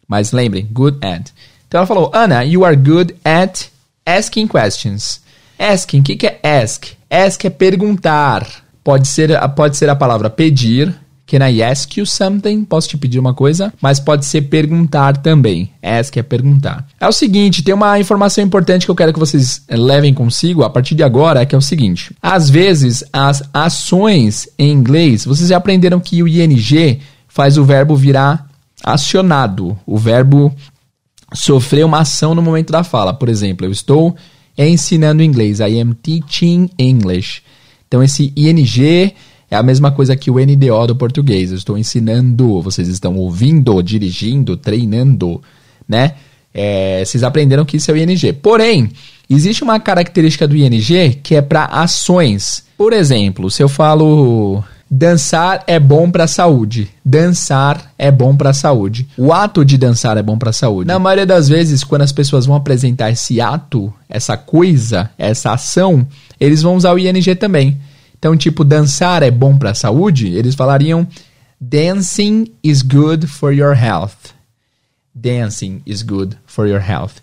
Mas lembrem, good at. Então ela falou, Anna, you are good at asking questions. Asking, o que, que é ask? Ask é perguntar. Pode ser, pode ser a palavra pedir. Can I ask you something? Posso te pedir uma coisa? Mas pode ser perguntar também. Ask é perguntar. É o seguinte, tem uma informação importante que eu quero que vocês levem consigo a partir de agora, que é o seguinte. Às vezes, as ações em inglês, vocês já aprenderam que o ing faz o verbo virar acionado. O verbo sofrer uma ação no momento da fala. Por exemplo, eu estou ensinando inglês. I am teaching English. Então, esse ing é a mesma coisa que o NDO do português. Eu estou ensinando, vocês estão ouvindo, dirigindo, treinando, né? É, vocês aprenderam que isso é o ing. Porém, existe uma característica do ing que é para ações. Por exemplo, se eu falo Dançar é bom para a saúde. Dançar é bom para a saúde. O ato de dançar é bom para a saúde. Na maioria das vezes, quando as pessoas vão apresentar esse ato, essa coisa, essa ação, eles vão usar o ing também. Então, tipo, dançar é bom para a saúde, eles falariam dancing is good for your health. Dancing is good for your health.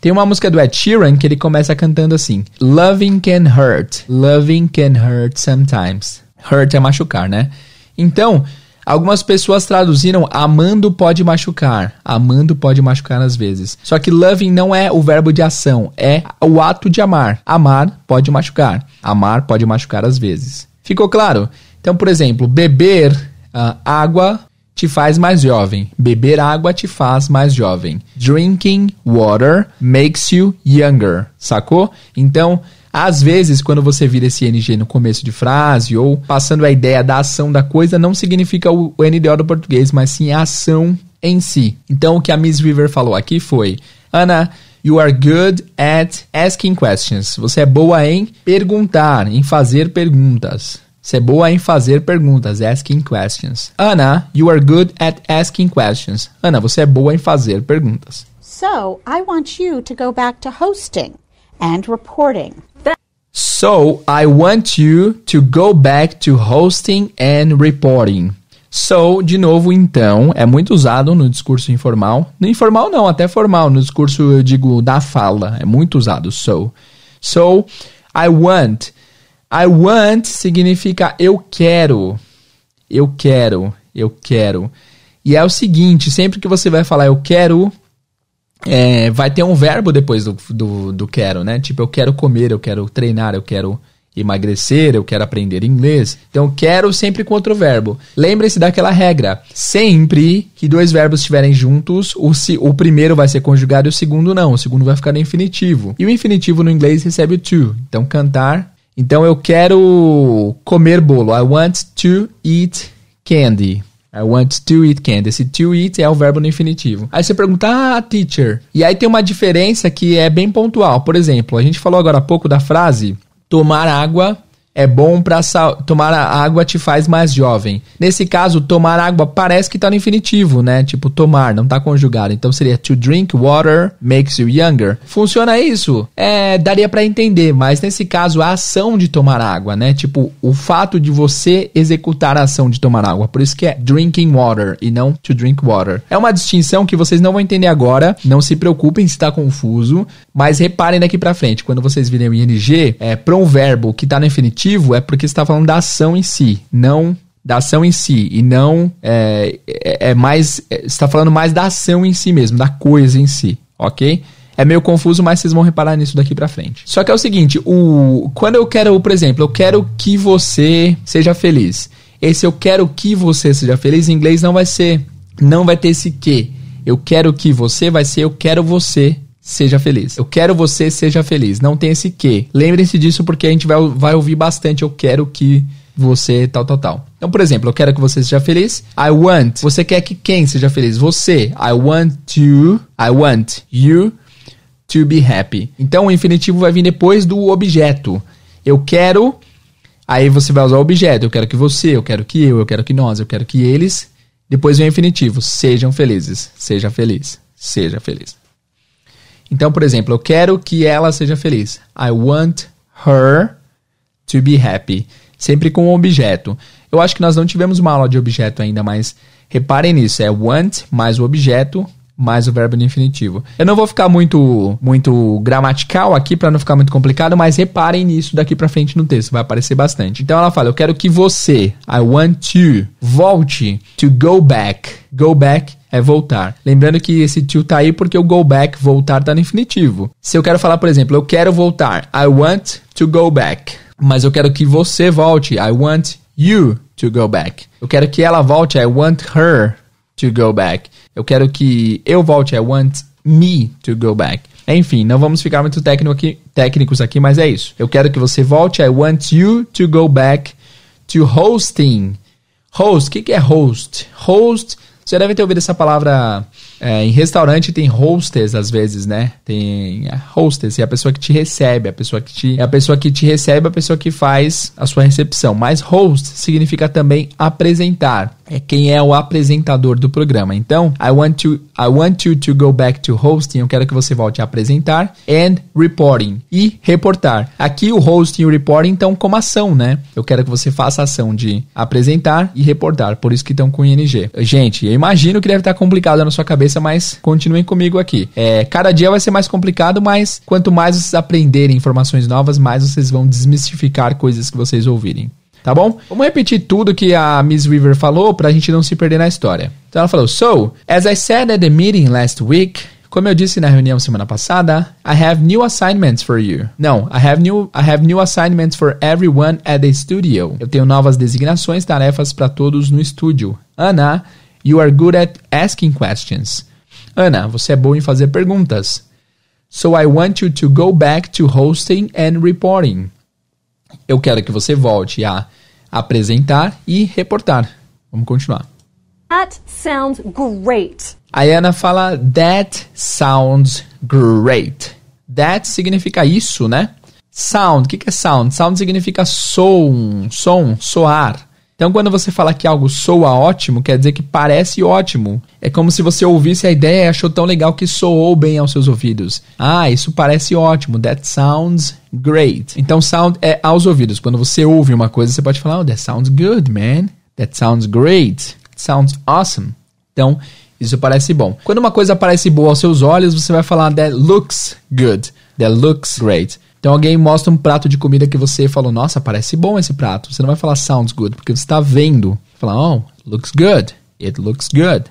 Tem uma música do Ed Sheeran que ele começa cantando assim: Loving can hurt. Loving can hurt sometimes. Hurt é machucar, né? Então, Algumas pessoas traduziram amando pode machucar. Amando pode machucar às vezes. Só que loving não é o verbo de ação, é o ato de amar. Amar pode machucar. Amar pode machucar às vezes. Ficou claro? Então, por exemplo, beber uh, água te faz mais jovem. Beber água te faz mais jovem. Drinking water makes you younger. Sacou? Então, às vezes, quando você vira esse NG no começo de frase ou passando a ideia da ação da coisa, não significa o, NDO do português, mas sim a ação em si. Então, o que a Miss River falou aqui foi: Ana, you are good at asking questions. Você é boa em perguntar, em fazer perguntas. Você é boa em fazer perguntas, asking questions. Ana, you are good at asking questions. Ana, você é boa em fazer perguntas. So, I want you to go back to hosting and reporting. So, I want you to go back to hosting and reporting. So, de novo, então, é muito usado no discurso informal. No informal não, até formal. No discurso, eu digo, da fala. É muito usado, so. So, I want. I want significa eu quero. Eu quero. Eu quero. E é o seguinte, sempre que você vai falar eu quero, é, vai ter um verbo depois do, do, do quero, né? Tipo, eu quero comer, eu quero treinar, eu quero emagrecer, eu quero aprender inglês. Então, quero sempre com outro verbo. Lembre-se daquela regra. Sempre que dois verbos estiverem juntos, o, o primeiro vai ser conjugado e o segundo não. O segundo vai ficar no infinitivo. E o infinitivo no inglês recebe o to. Então, cantar. Então, eu quero comer bolo. I want to eat candy. I want to eat candy. Esse to eat é o verbo no infinitivo. Aí você pergunta, ah, teacher. E aí tem uma diferença que é bem pontual. Por exemplo, a gente falou agora há pouco da frase tomar água é bom para tomar água te faz mais jovem. Nesse caso, tomar água parece que tá no infinitivo, né? Tipo tomar, não tá conjugado. Então seria to drink water makes you younger. Funciona isso? É, daria para entender, mas nesse caso a ação de tomar água, né? Tipo o fato de você executar a ação de tomar água. Por isso que é drinking water e não to drink water. É uma distinção que vocês não vão entender agora. Não se preocupem se tá confuso, mas reparem daqui para frente, quando vocês virem o ing, é para um verbo que tá no infinitivo é porque está falando da ação em si, não da ação em si e não é, é, é mais é, está falando mais da ação em si mesmo, da coisa em si, ok? É meio confuso, mas vocês vão reparar nisso daqui para frente. Só que é o seguinte, o quando eu quero, por exemplo, eu quero que você seja feliz. Esse eu quero que você seja feliz em inglês não vai ser, não vai ter esse que. Eu quero que você vai ser eu quero você seja feliz. Eu quero você seja feliz. Não tem esse que. Lembrem-se disso porque a gente vai, vai ouvir bastante. Eu quero que você tal, tal, tal. Então, por exemplo, eu quero que você seja feliz. I want. Você quer que quem seja feliz? Você. I want to. I want you to be happy. Então, o infinitivo vai vir depois do objeto. Eu quero. Aí você vai usar o objeto. Eu quero que você, eu quero que eu, eu quero que nós, eu quero que eles. Depois vem o infinitivo. Sejam felizes. Seja feliz. Seja feliz. Então, por exemplo, eu quero que ela seja feliz. I want her to be happy. Sempre com um objeto. Eu acho que nós não tivemos uma aula de objeto ainda, mas reparem nisso. É want mais o objeto mais o verbo no infinitivo. Eu não vou ficar muito muito gramatical aqui para não ficar muito complicado, mas reparem nisso daqui para frente no texto, vai aparecer bastante. Então ela fala: "Eu quero que você, I want to, volte to go back. Go back é voltar. Lembrando que esse to tá aí porque o go back, voltar, tá no infinitivo. Se eu quero falar, por exemplo, eu quero voltar, I want to go back. Mas eu quero que você volte, I want you to go back. Eu quero que ela volte, I want her to go back. Eu quero que eu volte, I want me to go back. Enfim, não vamos ficar muito aqui, técnicos aqui, mas é isso. Eu quero que você volte, I want you to go back to hosting. Host, o que, que é host? Host você deve ter ouvido essa palavra é, em restaurante tem hostess às vezes, né? Tem é, hostess, é a pessoa que te recebe, a pessoa que te, é a pessoa que te recebe, a pessoa que faz a sua recepção. Mas host significa também apresentar. É quem é o apresentador do programa. Então, I want to I want you to go back to hosting. Eu quero que você volte a apresentar and reporting e reportar. Aqui o hosting e o reporting estão como ação, né? Eu quero que você faça a ação de apresentar e reportar. Por isso que estão com ing. Gente, eu imagino que deve estar complicado na sua cabeça cabeça, mas continuem comigo aqui. É, cada dia vai ser mais complicado, mas quanto mais vocês aprenderem informações novas, mais vocês vão desmistificar coisas que vocês ouvirem. Tá bom? Vamos repetir tudo que a Miss Weaver falou pra gente não se perder na história. Então ela falou: So, as I said at the meeting last week, como eu disse na reunião semana passada, I have new assignments for you. Não, I have new I have new assignments for everyone at the studio. Eu tenho novas designações, tarefas para todos no estúdio. Ana, you are good at asking questions. Ana, você é boa em fazer perguntas. So I want you to go back to hosting and reporting. Eu quero que você volte a apresentar e reportar. Vamos continuar. That sounds great. A Ana fala that sounds great. That significa isso, né? Sound, o que, que é sound? Sound significa som, som, soar. Então, quando você fala que algo soa ótimo, quer dizer que parece ótimo. É como se você ouvisse a ideia e achou tão legal que soou bem aos seus ouvidos. Ah, isso parece ótimo. That sounds great. Então, sound é aos ouvidos. Quando você ouve uma coisa, você pode falar, oh, that sounds good, man. That sounds great. Sounds awesome. Então, isso parece bom. Quando uma coisa parece boa aos seus olhos, você vai falar that looks good. That looks great. Então alguém mostra um prato de comida que você falou, nossa, parece bom esse prato. Você não vai falar sounds good, porque você está vendo. Falar, oh, looks good. It looks good.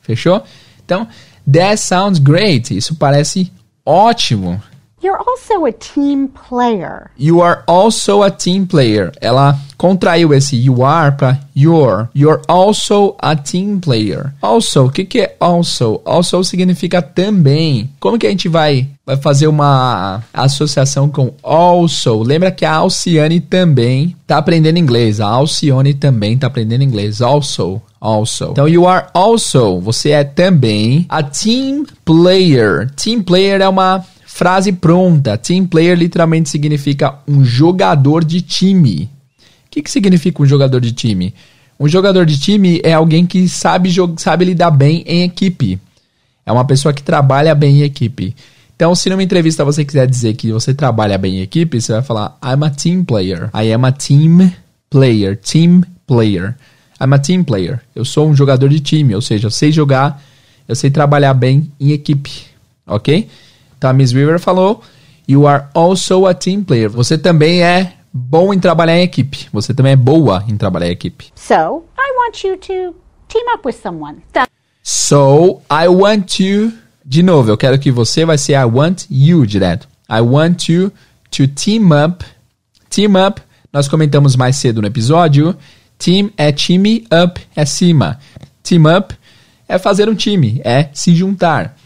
Fechou? Então, that sounds great. Isso parece ótimo. You're also a team player. You are also a team player. Ela contraiu esse you are para you're. You're also a team player. Also, o que, que é also? Also significa também. Como que a gente vai, vai fazer uma associação com also? Lembra que a Alciane também tá aprendendo inglês. A Alcione também tá aprendendo inglês. Also. Also. Então, you are also. Você é também a team player. Team player é uma Frase pronta. Team player literalmente significa um jogador de time. O que, que significa um jogador de time? Um jogador de time é alguém que sabe, sabe lidar bem em equipe. É uma pessoa que trabalha bem em equipe. Então, se numa entrevista você quiser dizer que você trabalha bem em equipe, você vai falar I'm a team player. I am a team player. Team player. I'm a team player. Eu sou um jogador de time, ou seja, eu sei jogar, eu sei trabalhar bem em equipe. Ok? Tá, Miss Weaver falou: You are also a team player. Você também é bom em trabalhar em equipe. Você também é boa em trabalhar em equipe. So, I want you to team up with someone. So, I want you. De novo, eu quero que você vai ser I want you direto. I want you to team up. Team up, nós comentamos mais cedo no episódio. Team é time, up é cima. Team up é fazer um time, é se juntar.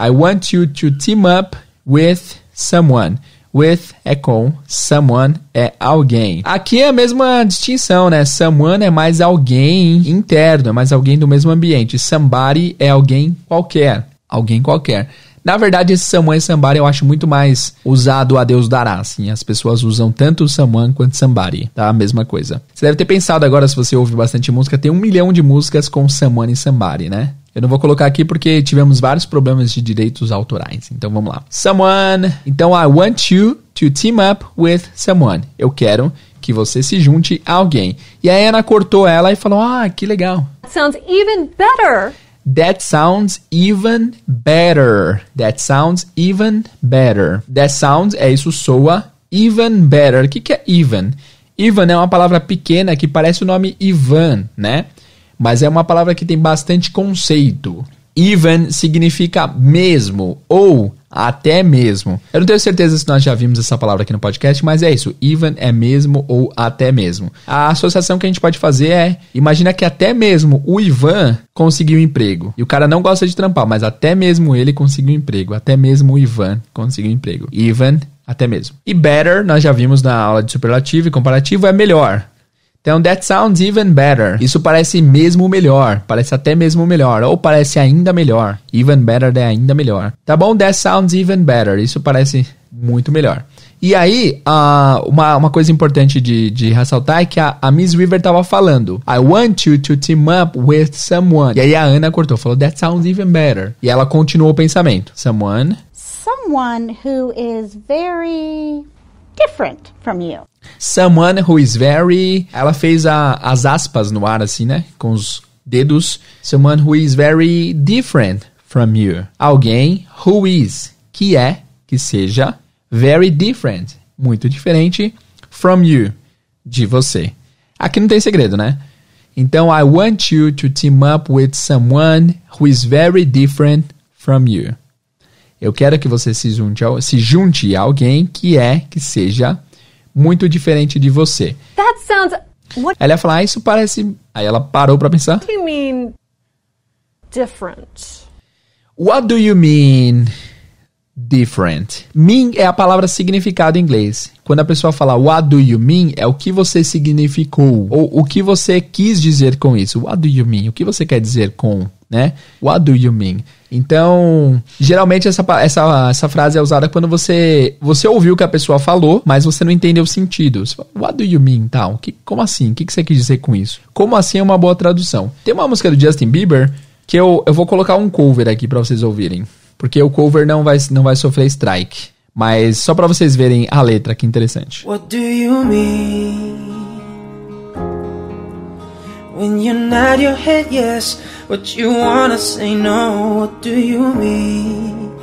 I want you to team up with someone. With é com, someone é alguém. Aqui é a mesma distinção, né? Someone é mais alguém interno, é mais alguém do mesmo ambiente. Somebody é alguém qualquer. Alguém qualquer. Na verdade, esse someone e somebody eu acho muito mais usado a Deus dará, assim. As pessoas usam tanto someone quanto somebody, tá? A mesma coisa. Você deve ter pensado agora, se você ouve bastante música, tem um milhão de músicas com someone e somebody, né? Eu não vou colocar aqui porque tivemos vários problemas de direitos autorais. Então vamos lá. Someone. Então, I want you to team up with someone. Eu quero que você se junte a alguém. E a Ana cortou ela e falou: Ah, que legal. Sounds even better. That sounds even better. That sounds even better. That sounds é isso soa even better. O que, que é even? Even é uma palavra pequena que parece o nome Ivan, né? Mas é uma palavra que tem bastante conceito. Even significa mesmo ou até mesmo. Eu não tenho certeza se nós já vimos essa palavra aqui no podcast, mas é isso. Even é mesmo ou até mesmo. A associação que a gente pode fazer é: imagina que até mesmo o Ivan conseguiu um emprego. E o cara não gosta de trampar, mas até mesmo ele conseguiu um emprego. Até mesmo o Ivan conseguiu um emprego. Even, até mesmo. E better, nós já vimos na aula de superlativo e comparativo, é melhor. Então, that sounds even better. Isso parece mesmo melhor. Parece até mesmo melhor. Ou parece ainda melhor. Even better é ainda melhor. Tá bom? That sounds even better. Isso parece muito melhor. E aí, uh, uma, uma coisa importante de, de ressaltar é que a, a Miss River tava falando I want you to team up with someone. E aí a Ana cortou, falou That sounds even better. E ela continuou o pensamento. Someone. Someone who is very different from you. Someone who is very. Ela fez a, as aspas no ar, assim, né? Com os dedos. Someone who is very different from you. Alguém who is, que é, que seja, very different, muito diferente, from you, de você. Aqui não tem segredo, né? Então, I want you to team up with someone who is very different from you. Eu quero que você se junte, a, se junte a alguém que é, que seja muito diferente de você. That sounds. What ela ia falar, ah, isso parece. Aí ela parou pra pensar. do you mean different? What do you mean different? Mean é a palavra significado em inglês. Quando a pessoa fala what do you mean, é o que você significou. Ou o que você quis dizer com isso. What do you mean? O que você quer dizer com, né? What do you mean? Então, geralmente essa, essa, essa frase é usada quando você você ouviu o que a pessoa falou, mas você não entendeu o sentido. Você fala, What do you mean? Tal. Que, como assim? O que, que você quis dizer com isso? Como assim é uma boa tradução? Tem uma música do Justin Bieber que eu, eu vou colocar um cover aqui pra vocês ouvirem. Porque o cover não vai, não vai sofrer strike. Mas só pra vocês verem a letra, que interessante. What do you mean when you nod your head yes, but you wanna say no? What do you mean?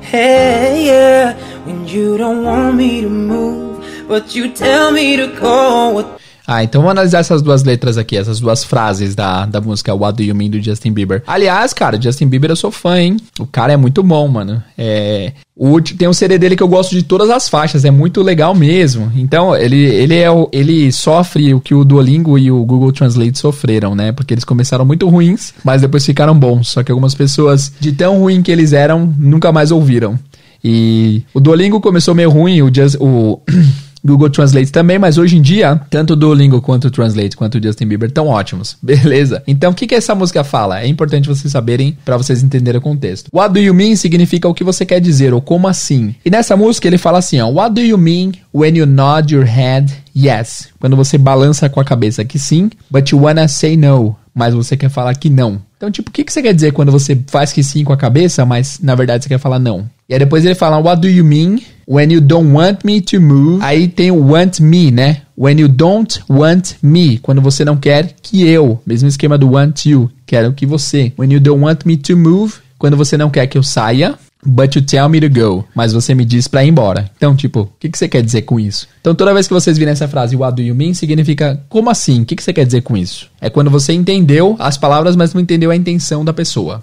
Hey, yeah, when you don't want me to move, but you tell me to go. What Ah, então vamos analisar essas duas letras aqui, essas duas frases da, da música What Do You Mean do Justin Bieber. Aliás, cara, Justin Bieber eu sou fã, hein? O cara é muito bom, mano. É, o, tem um CD dele que eu gosto de todas as faixas, é muito legal mesmo. Então, ele, ele, é o, ele sofre o que o Duolingo e o Google Translate sofreram, né? Porque eles começaram muito ruins, mas depois ficaram bons. Só que algumas pessoas, de tão ruim que eles eram, nunca mais ouviram. E o Duolingo começou meio ruim, o, Just, o [CLEARS THROAT] Google Translate também, mas hoje em dia, tanto o Duolingo quanto o Translate quanto o Justin Bieber estão ótimos. [LAUGHS] Beleza? Então, o que, que essa música fala? É importante vocês saberem para vocês entenderem o contexto. What do you mean significa o que você quer dizer ou como assim. E nessa música ele fala assim, ó, What do you mean when you nod your head yes? Quando você balança com a cabeça que sim, but you wanna say no, mas você quer falar que não. Então, tipo, o que, que você quer dizer quando você faz que sim com a cabeça, mas na verdade você quer falar não? E aí depois ele fala, what do you mean when you don't want me to move? Aí tem o want me, né? When you don't want me, quando você não quer que eu. Mesmo esquema do want you, quero que você. When you don't want me to move, quando você não quer que eu saia. But you tell me to go. Mas você me diz pra ir embora. Então, tipo, o que, que você quer dizer com isso? Então, toda vez que vocês virem essa frase, what do you mean, significa como assim? O que, que você quer dizer com isso? É quando você entendeu as palavras, mas não entendeu a intenção da pessoa.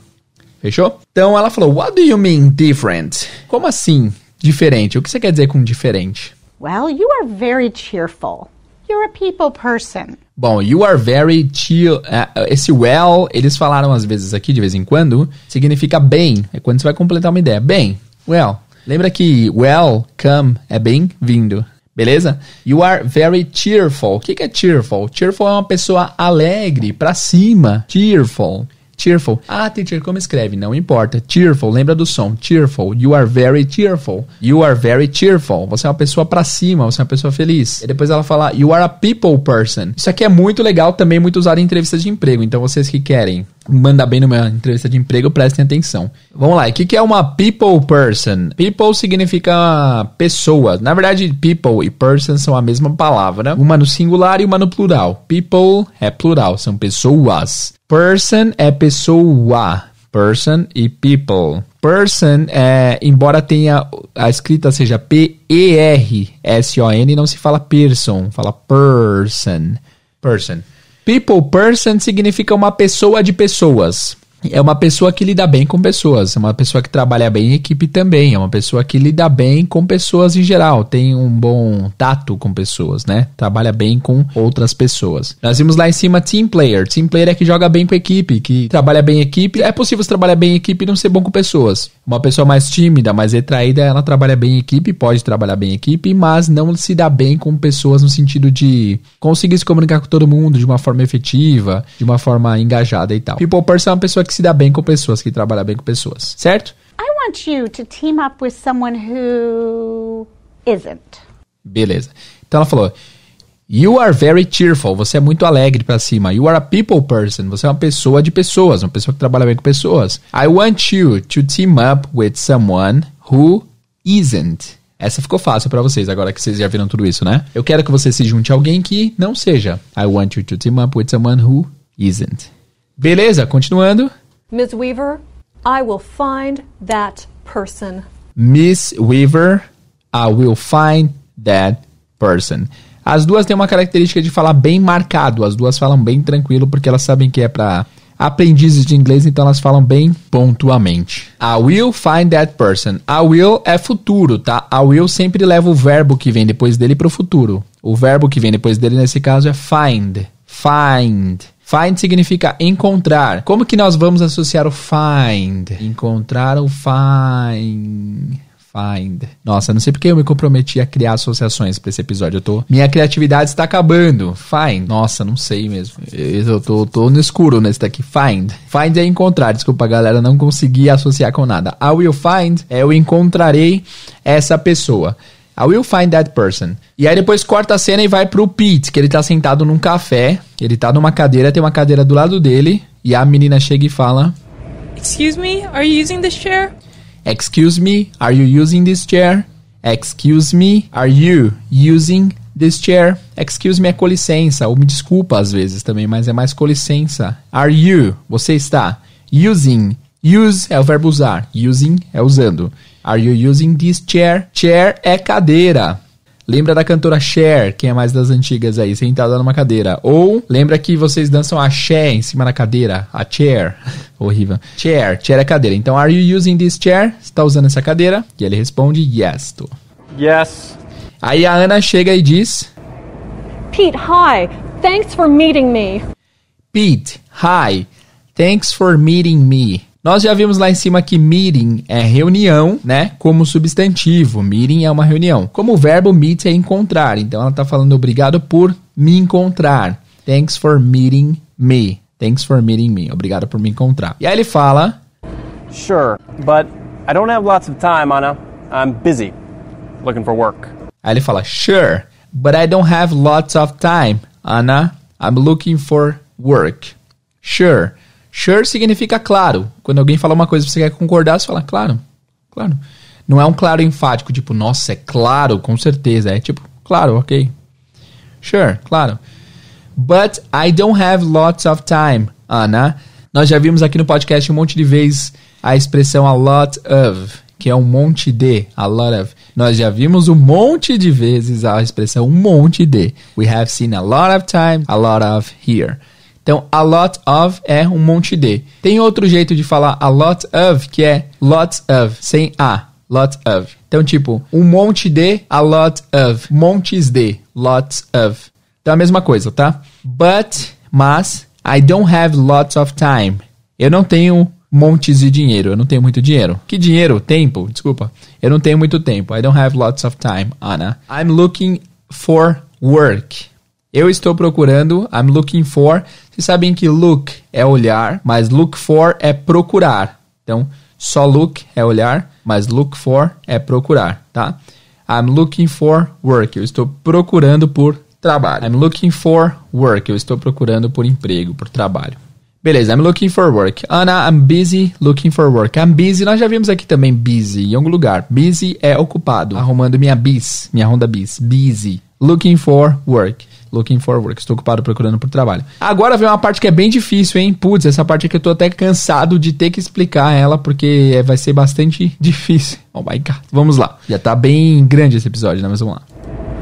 Fechou? Então ela falou: What do you mean different? Como assim diferente? O que você quer dizer com diferente? Well, you are very cheerful. You're a people person. Bom, you are very chill. eh, Esse well, eles falaram às vezes aqui, de vez em quando, significa bem. É quando você vai completar uma ideia. Bem, well. Lembra que welcome é bem-vindo. Beleza? You are very cheerful. O que é cheerful? Cheerful é uma pessoa alegre, pra cima. Cheerful. Cheerful. Ah, teacher, como escreve? Não importa. Cheerful, lembra do som. Cheerful. You are very cheerful. You are very cheerful. Você é uma pessoa pra cima, você é uma pessoa feliz. E depois ela fala, you are a people person. Isso aqui é muito legal, também muito usado em entrevistas de emprego. Então vocês que querem mandar bem numa entrevista de emprego, prestem atenção. Vamos lá, o que, que é uma people person? People significa pessoa. Na verdade, people e person são a mesma palavra. Uma no singular e uma no plural. People é plural, são pessoas. Person é pessoa. Person e people. Person é, embora tenha a escrita seja P-E-R-S-O-N, não se fala person, fala person. Person. People person significa uma pessoa de pessoas. É uma pessoa que lida bem com pessoas, é uma pessoa que trabalha bem em equipe também, é uma pessoa que lida bem com pessoas em geral, tem um bom tato com pessoas, né? Trabalha bem com outras pessoas. Nós vimos lá em cima team player. Team player é que joga bem com equipe, que trabalha bem em equipe. É possível você trabalhar bem em equipe e não ser bom com pessoas. Uma pessoa mais tímida, mais retraída, ela trabalha bem em equipe, pode trabalhar bem em equipe, mas não se dá bem com pessoas no sentido de conseguir se comunicar com todo mundo de uma forma efetiva, de uma forma engajada e tal. People person é uma pessoa que se dá bem com pessoas, que trabalha bem com pessoas, certo? I want you to team up with someone who isn't. Beleza. Então ela falou: You are very cheerful. Você é muito alegre pra cima. You are a people person. Você é uma pessoa de pessoas, uma pessoa que trabalha bem com pessoas. I want you to team up with someone who isn't. Essa ficou fácil pra vocês agora que vocês já viram tudo isso, né? Eu quero que você se junte a alguém que não seja. I want you to team up with someone who isn't. Beleza, continuando. Ms. Weaver, I will find that person. Miss Weaver, I will find that person. As duas têm uma característica de falar bem marcado, as duas falam bem tranquilo porque elas sabem que é para aprendizes de inglês, então elas falam bem pontuamente. I will find that person. I will é futuro, tá? I will sempre leva o verbo que vem depois dele para o futuro. O verbo que vem depois dele nesse caso é find. Find. Find significa encontrar. Como que nós vamos associar o find? Encontrar o find. Find. Nossa, não sei porque eu me comprometi a criar associações para esse episódio. Eu tô. Minha criatividade está acabando. Find. Nossa, não sei mesmo. Eu tô, tô no escuro nesse daqui. Find. Find é encontrar. Desculpa, galera, não consegui associar com nada. I will find é eu encontrarei essa pessoa. I will find that person. E aí depois corta a cena e vai pro Pete, que ele tá sentado num café. Ele tá numa cadeira, tem uma cadeira do lado dele. E a menina chega e fala: Excuse me, are you using this chair? Excuse me, are you using this chair? Excuse me, are you using this chair? Excuse me é com licença, ou me desculpa às vezes também, mas é mais com licença. Are you, você está using, use é o verbo usar, using é usando. Are you using this chair? Chair é cadeira. Lembra da cantora Cher, quem é mais das antigas aí, sentada numa cadeira. Ou lembra que vocês dançam a Cher em cima da cadeira, a chair. [LAUGHS] Horrível. Chair, chair é cadeira. Então, are you using this chair? Você tá usando essa cadeira? E ele responde, yes. Tô. Yes. Aí a Ana chega e diz, Pete, hi. Thanks for meeting me. Pete, hi. Thanks for meeting me. Nós já vimos lá em cima que meeting é reunião, né? Como substantivo. Meeting é uma reunião. Como verbo meet é encontrar. Então ela tá falando obrigado por me encontrar. Thanks for meeting me. Thanks for meeting me. Obrigado por me encontrar. E aí ele fala: Sure, but I don't have lots of time, Anna. I'm busy looking for work. Aí ele fala: Sure, but I don't have lots of time, Anna. I'm looking for work. Sure. Sure significa claro. Quando alguém fala uma coisa e você quer concordar, você fala claro. Claro. Não é um claro enfático, tipo, nossa, é claro, com certeza. É tipo, claro, ok. Sure, claro. But I don't have lots of time, Anna. Nós já vimos aqui no podcast um monte de vezes a expressão a lot of, que é um monte de, a lot of. Nós já vimos um monte de vezes a expressão um monte de. We have seen a lot of time, a lot of here. Então, a lot of é um monte de. Tem outro jeito de falar a lot of, que é lots of, sem a. Lot of. Então, tipo, um monte de, a lot of. Montes de, lots of. Então, a mesma coisa, tá? But, mas, I don't have lots of time. Eu não tenho montes de dinheiro. Eu não tenho muito dinheiro. Que dinheiro? Tempo. Desculpa. Eu não tenho muito tempo. I don't have lots of time, Anna. I'm looking for work. Eu estou procurando. I'm looking for. Vocês sabem que look é olhar, mas look for é procurar. Então, só look é olhar, mas look for é procurar, tá? I'm looking for work. Eu estou procurando por trabalho. I'm looking for work. Eu estou procurando por emprego, por trabalho. Beleza, I'm looking for work. Anna, I'm busy looking for work. I'm busy, nós já vimos aqui também busy em algum lugar. Busy é ocupado, arrumando minha bis, minha Honda bis. Busy. Looking for work. Looking for work. Estou ocupado procurando por trabalho. Agora vem uma parte que é bem difícil, hein? Putz, essa parte aqui eu tô até cansado de ter que explicar ela, porque vai ser bastante [LAUGHS] difícil. Oh my god. Vamos lá. Já tá bem grande esse episódio, né? Mas vamos lá.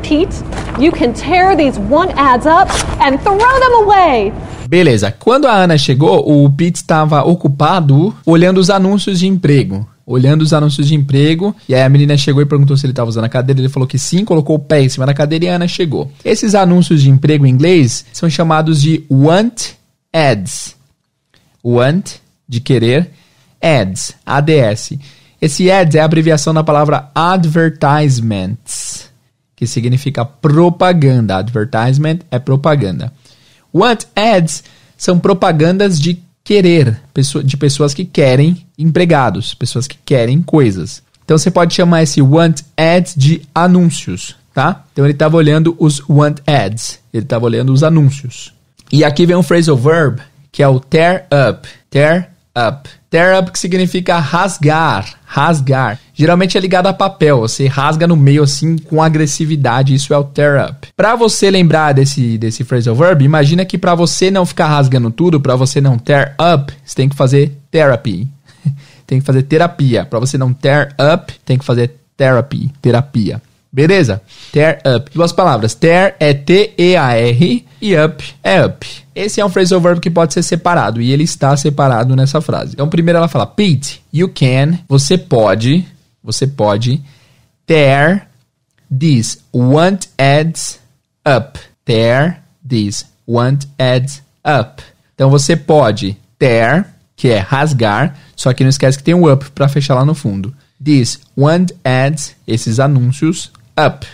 Pete, you can tear these one ads up and throw them away. Beleza. Quando a Ana chegou, o Pete estava ocupado olhando os anúncios de emprego. Olhando os anúncios de emprego. E aí a menina chegou e perguntou se ele estava usando a cadeira. Ele falou que sim, colocou o pé em cima da cadeira e a Ana chegou. Esses anúncios de emprego em inglês são chamados de want ads. Want, de querer, ads, ADS. Esse ads é a abreviação da palavra advertisements, que significa propaganda. Advertisement é propaganda. Want ads são propagandas de querer, de pessoas que querem empregados, pessoas que querem coisas. Então você pode chamar esse want ads de anúncios, tá? Então ele estava olhando os want ads, ele estava olhando os anúncios. E aqui vem um phrasal verb que é o tear up, tear up. Tear up que significa rasgar, rasgar. Geralmente é ligado a papel, você rasga no meio assim com agressividade, isso é o tear up. Para você lembrar desse desse phrasal verb, imagina que para você não ficar rasgando tudo, para você não tear up, você tem que fazer therapy. [LAUGHS] tem que fazer terapia. Para você não tear up, tem que fazer therapy, terapia. Beleza? Tear up. Duas palavras. Tear é T-E-A-R e up é up. Esse é um phrasal verb que pode ser separado e ele está separado nessa frase. Então, primeiro ela fala, Pete, you can, você pode, você pode tear these want ads up. Tear these want ads up. Então, você pode tear, que é rasgar, só que não esquece que tem um up para fechar lá no fundo. These want ads, esses anúncios, up.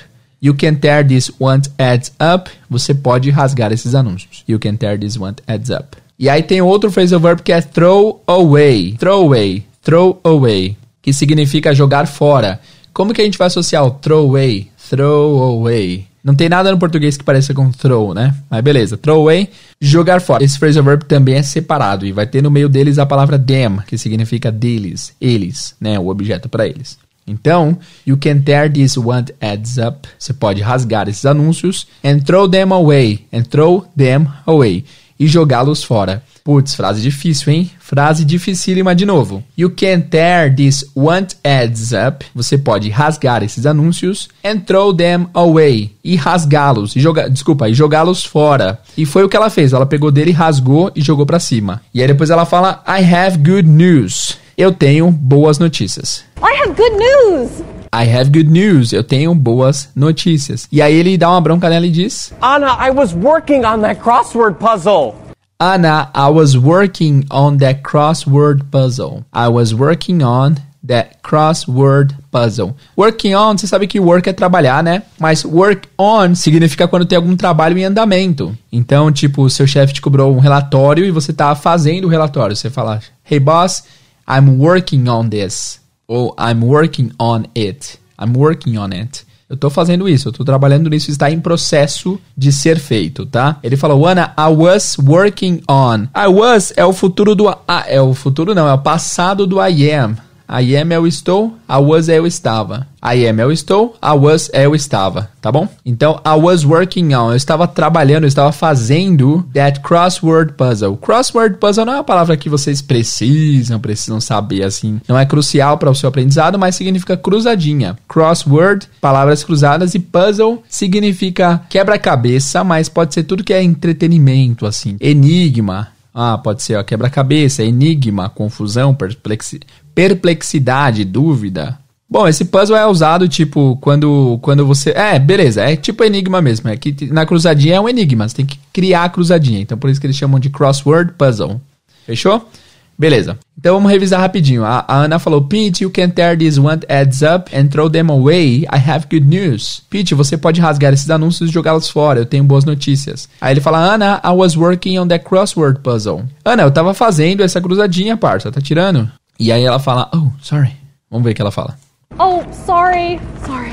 You can tear these want ads up. Você pode rasgar esses anúncios. You can tear these want ads up. E aí tem outro phrasal verb que é throw away. Throw away. Throw away. Que significa jogar fora. Como que a gente vai associar o throw away? Throw away. Não tem nada no português que pareça com throw, né? Mas beleza. Throw away, jogar fora. Esse phrasal verb também é separado e vai ter no meio deles a palavra them, que significa deles, eles, né? O objeto para eles. Então, you can tear these want ads up. Você pode rasgar esses anúncios and throw them away. And throw them away. E jogá-los fora. Putz, frase difícil, hein? Frase dificílima de novo. You can tear these want ads up. Você pode rasgar esses anúncios and throw them away. E rasgá-los. E jogar, desculpa, e jogá-los fora. E foi o que ela fez. Ela pegou dele, rasgou e jogou para cima. E aí depois ela fala I have good news. Eu tenho boas notícias. I have good news! I have good news. Eu tenho boas notícias. E aí ele dá uma bronca nela e diz: Anna, I was working on that crossword puzzle. Anna, I was working on that crossword puzzle. I was working on that crossword puzzle. Working on, você sabe que work é trabalhar, né? Mas work on significa quando tem algum trabalho em andamento. Então, tipo, o seu chefe te cobrou um relatório e você tá fazendo o relatório. Você fala: Hey boss, I'm working on this. Ou I'm working on it. I'm working on it. Eu tô fazendo isso, eu tô trabalhando nisso, está em processo de ser feito, tá? Ele falou, Ana, I was working on. I was é o futuro do. Ah, é o futuro não, é o passado do I am. I am eu estou, I was eu estava. I am eu estou, I was eu estava, tá bom? Então, I was working on, eu estava trabalhando, eu estava fazendo that crossword puzzle. Crossword puzzle não é uma palavra que vocês precisam, precisam saber, assim. Não é crucial para o seu aprendizado, mas significa cruzadinha. Crossword, palavras cruzadas, e puzzle significa quebra-cabeça, mas pode ser tudo que é entretenimento, assim. Enigma, ah, pode ser quebra-cabeça, enigma, confusão, perplexi perplexidade, dúvida. Bom, esse puzzle é usado tipo quando quando você, é, beleza, é tipo enigma mesmo, é que na cruzadinha é um enigma, você tem que criar a cruzadinha. Então por isso que eles chamam de crossword puzzle. Fechou? Beleza. Então vamos revisar rapidinho. A, Ana falou: Pete, you can tear want ads up and throw them away. I have good news. Pete, você pode rasgar esses anúncios e jogá-los fora. Eu tenho boas notícias. Aí ele fala: Ana, I was working on that crossword puzzle. Ana, eu tava fazendo essa cruzadinha, parça. Tá tirando? E aí ela fala: Oh, sorry. Vamos ver o que ela fala. Oh, sorry, sorry.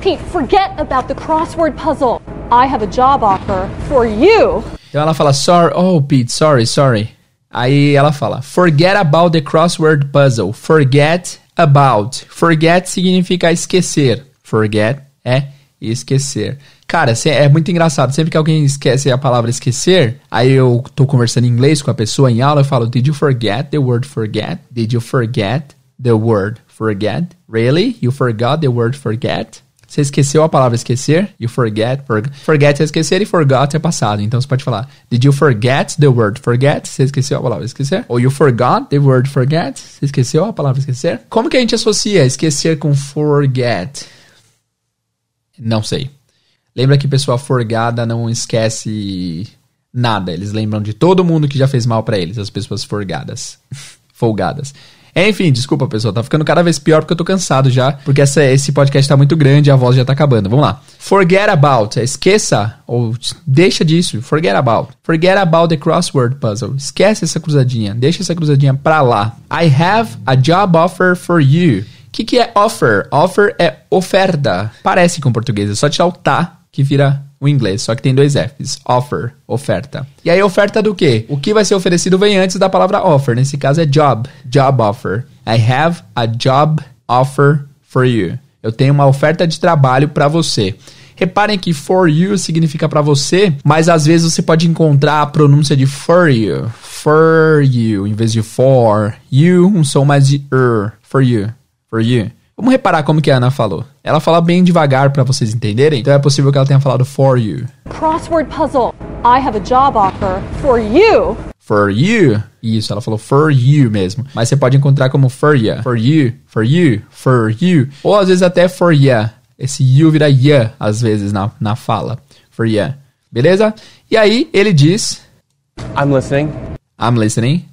Pete, forget about the crossword puzzle. I have a job offer for you. Então ela fala: Sorry, oh, Pete, sorry, sorry. Aí ela fala: Forget about the crossword puzzle. Forget about. Forget significa esquecer. Forget é esquecer. Cara, é muito engraçado. Sempre que alguém esquece a palavra esquecer, aí eu tô conversando em inglês com a pessoa em aula, eu falo: Did you forget the word forget? Did you forget the word forget? Really? You forgot the word forget? Você esqueceu a palavra esquecer? You forget. For, forget é esquecer e forgot é passado. Então você pode falar: Did you forget the word forget? Você esqueceu a palavra esquecer? Ou you forgot the word forget? Você esqueceu a palavra esquecer? Como que a gente associa esquecer com forget? Não sei. Lembra que pessoa forgada não esquece nada. Eles lembram de todo mundo que já fez mal para eles, as pessoas forgadas. [LAUGHS] Folgadas. Enfim, desculpa, pessoal, tá ficando cada vez pior porque eu tô cansado já, porque essa, esse podcast tá muito grande e a voz já tá acabando. Vamos lá. Forget about, esqueça ou deixa disso, forget about. Forget about the crossword puzzle. Esquece essa cruzadinha, deixa essa cruzadinha pra lá. I have a job offer for you. O que, que é offer? Offer é oferta. Parece com português, é só tirar o tá que vira o inglês, só que tem dois Fs. Offer, oferta. E aí, oferta do quê? O que vai ser oferecido vem antes da palavra offer. Nesse caso é job. Job offer. I have a job offer for you. Eu tenho uma oferta de trabalho para você. Reparem que for you significa para você, mas às vezes você pode encontrar a pronúncia de for you. For you, em vez de for. You, um som mais de er. For you. For you. Vamos reparar como que a Ana falou. Ela fala bem devagar para vocês entenderem. Então é possível que ela tenha falado for you. Crossword puzzle. I have a job offer for you. For you. Isso, ela falou for you mesmo. Mas você pode encontrar como for ya. For you, for you, for you. Ou às vezes até for ya. Esse you vira ya, às vezes, na, na fala. For ya. Beleza? E aí, ele diz... I'm listening. I'm listening.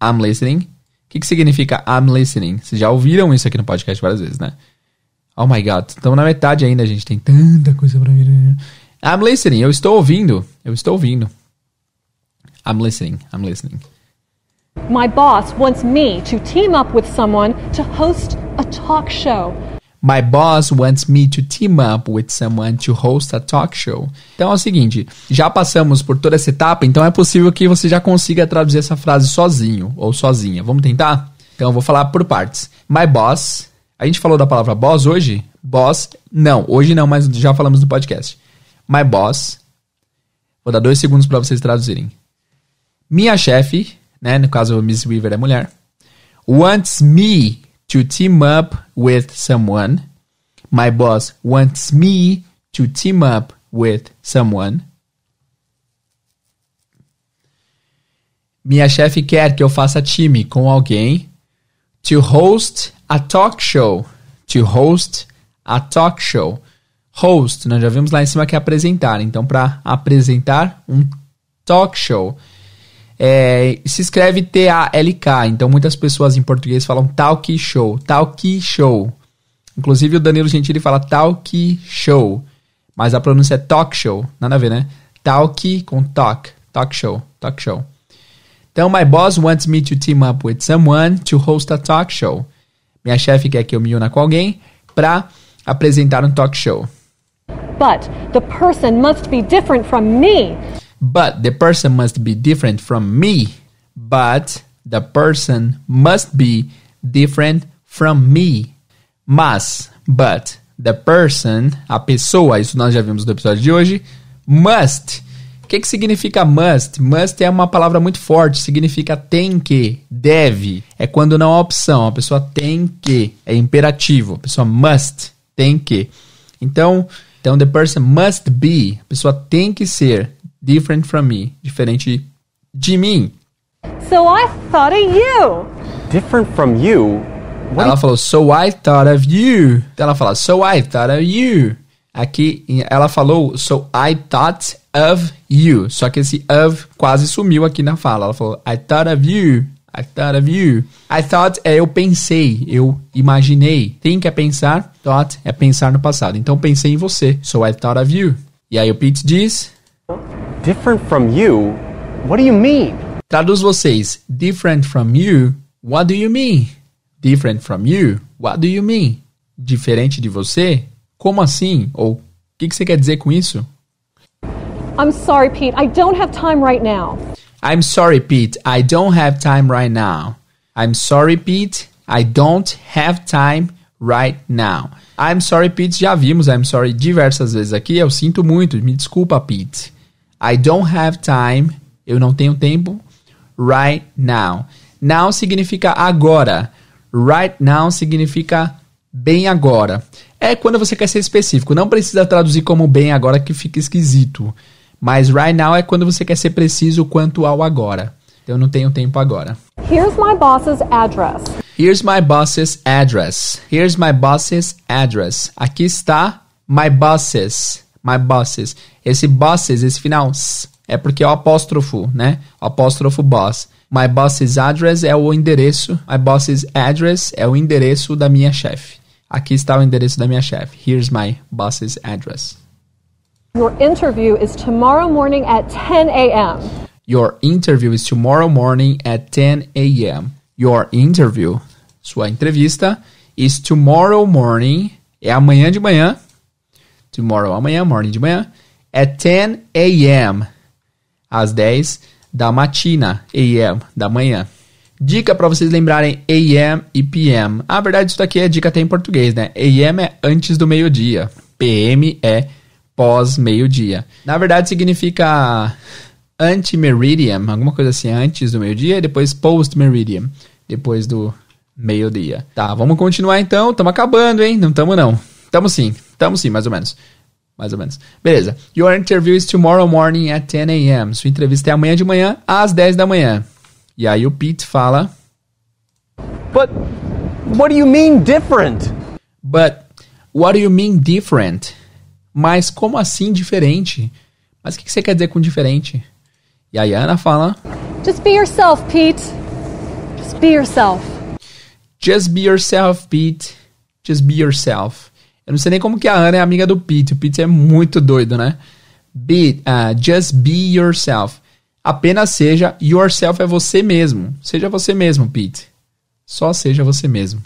I'm listening. O que, que significa I'm listening? Vocês já ouviram isso aqui no podcast várias vezes, né? Oh my god, estamos na metade ainda, gente. Tem tanta coisa pra vir. I'm listening. Eu estou ouvindo. Eu estou ouvindo. I'm listening. I'm listening. My boss wants me to team up with someone to host a talk show. My boss wants me to team up with someone to host a talk show. Então é o seguinte, já passamos por toda essa etapa, então é possível que você já consiga traduzir essa frase sozinho ou sozinha. Vamos tentar? Então eu vou falar por partes. My boss, a gente falou da palavra boss hoje? Boss, não, hoje não, mas já falamos no podcast. My boss, vou dar dois segundos para vocês traduzirem. Minha chefe, né, no caso Miss Weaver é mulher, wants me to team up with someone. My boss wants me to team up with someone. Minha chefe quer que eu faça time com alguém. To host a talk show. To host a talk show. Host, nós já vimos lá em cima que é apresentar. Então, para apresentar um talk show. É, se escreve T-A-L-K, então muitas pessoas em português falam talk show, talk show. Inclusive o Danilo Gentili fala talk show, mas a pronúncia é talk show, nada a ver, né? Talk com talk, talk show, talk show. Então, my boss wants me to team up with someone to host a talk show. Minha chefe quer que eu me una com alguém para apresentar um talk show. But the person must be different from me. But the person must be different from me. But the person must be different from me. Mas, but, the person, a pessoa, isso nós já vimos no episódio de hoje, must. O que, que significa must? Must é uma palavra muito forte, significa tem que, deve. É quando não há opção, a pessoa tem que, é imperativo, a pessoa must, tem que. Então, então the person must be, a pessoa tem que ser different from me, diferente de mim. So I thought of you. Different from you? What ela falou, so I thought of you. Então ela fala, so I thought of you. Aqui ela falou, so I thought of you. Só que esse of quase sumiu aqui na fala. Ela falou, I thought of you. I thought of you. I thought é eu pensei, eu imaginei. Think é pensar, thought é pensar no passado. Então pensei em você. So I thought of you. E aí o Pete diz, Different from you? What do you mean? Traduz vocês. Different from you? What do you mean? Different from you? What do you mean? Diferente de você? Como assim? Ou o que, que você quer dizer com isso? I'm sorry, Pete. I don't have time right now. I'm sorry, Pete. I don't have time right now. I'm sorry, Pete. I don't have time right now. I'm sorry, Pete. Já vimos I'm sorry diversas vezes aqui. Eu sinto muito. Me desculpa, Pete. I don't have time. Eu não tenho tempo. Right now. Now significa agora. Right now significa bem agora. É quando você quer ser específico. Não precisa traduzir como bem agora que fica esquisito. Mas right now é quando você quer ser preciso quanto ao agora. Eu não tenho tempo agora. Here's my boss's address. Here's my boss's address. Here's my boss's address. Aqui está my bosses. My bosses. Esse bosses, esse final é porque é o apóstrofo, né? O apóstrofo boss. My boss's address é o endereço. My boss's address é o endereço da minha chefe. Aqui está o endereço da minha chefe. Here's my boss's address. Your interview is tomorrow morning at 10 a.m. Your interview is tomorrow morning at 10 a.m. Your interview, sua entrevista, is tomorrow morning, é amanhã de manhã. Tomorrow, amanhã, morning de manhã, at 10 a.m. Às 10 da matina, a.m., da manhã. Dica para vocês lembrarem AM e PM. A verdade, isso daqui é dica até em português, né? AM é antes do meio-dia. PM é pós-meio-dia. Na verdade, significa anti-meridian, alguma coisa assim, antes do meio-dia, e depois post-meridian, depois do meio-dia. Tá, vamos continuar então. Tamo acabando, hein? Não tamo não. Tamo sim. Tamo sim, mais ou menos. Mais ou menos. Beleza. Your interview is tomorrow morning at 10 a.m. Sua entrevista é amanhã de manhã às 10 da manhã. E aí o Pete fala: But what do you mean different? But what do you mean different? Mas como assim diferente? Mas o que que você quer dizer com diferente? E aí a Ana fala: Just be yourself, Pete. Just be yourself. Just be yourself, Pete. Just be yourself. Eu não sei nem como que a Ana é amiga do Pete. O Pete é muito doido, né? Be, uh, just be yourself. Apenas seja yourself é você mesmo. Seja você mesmo, Pete. Só seja você mesmo.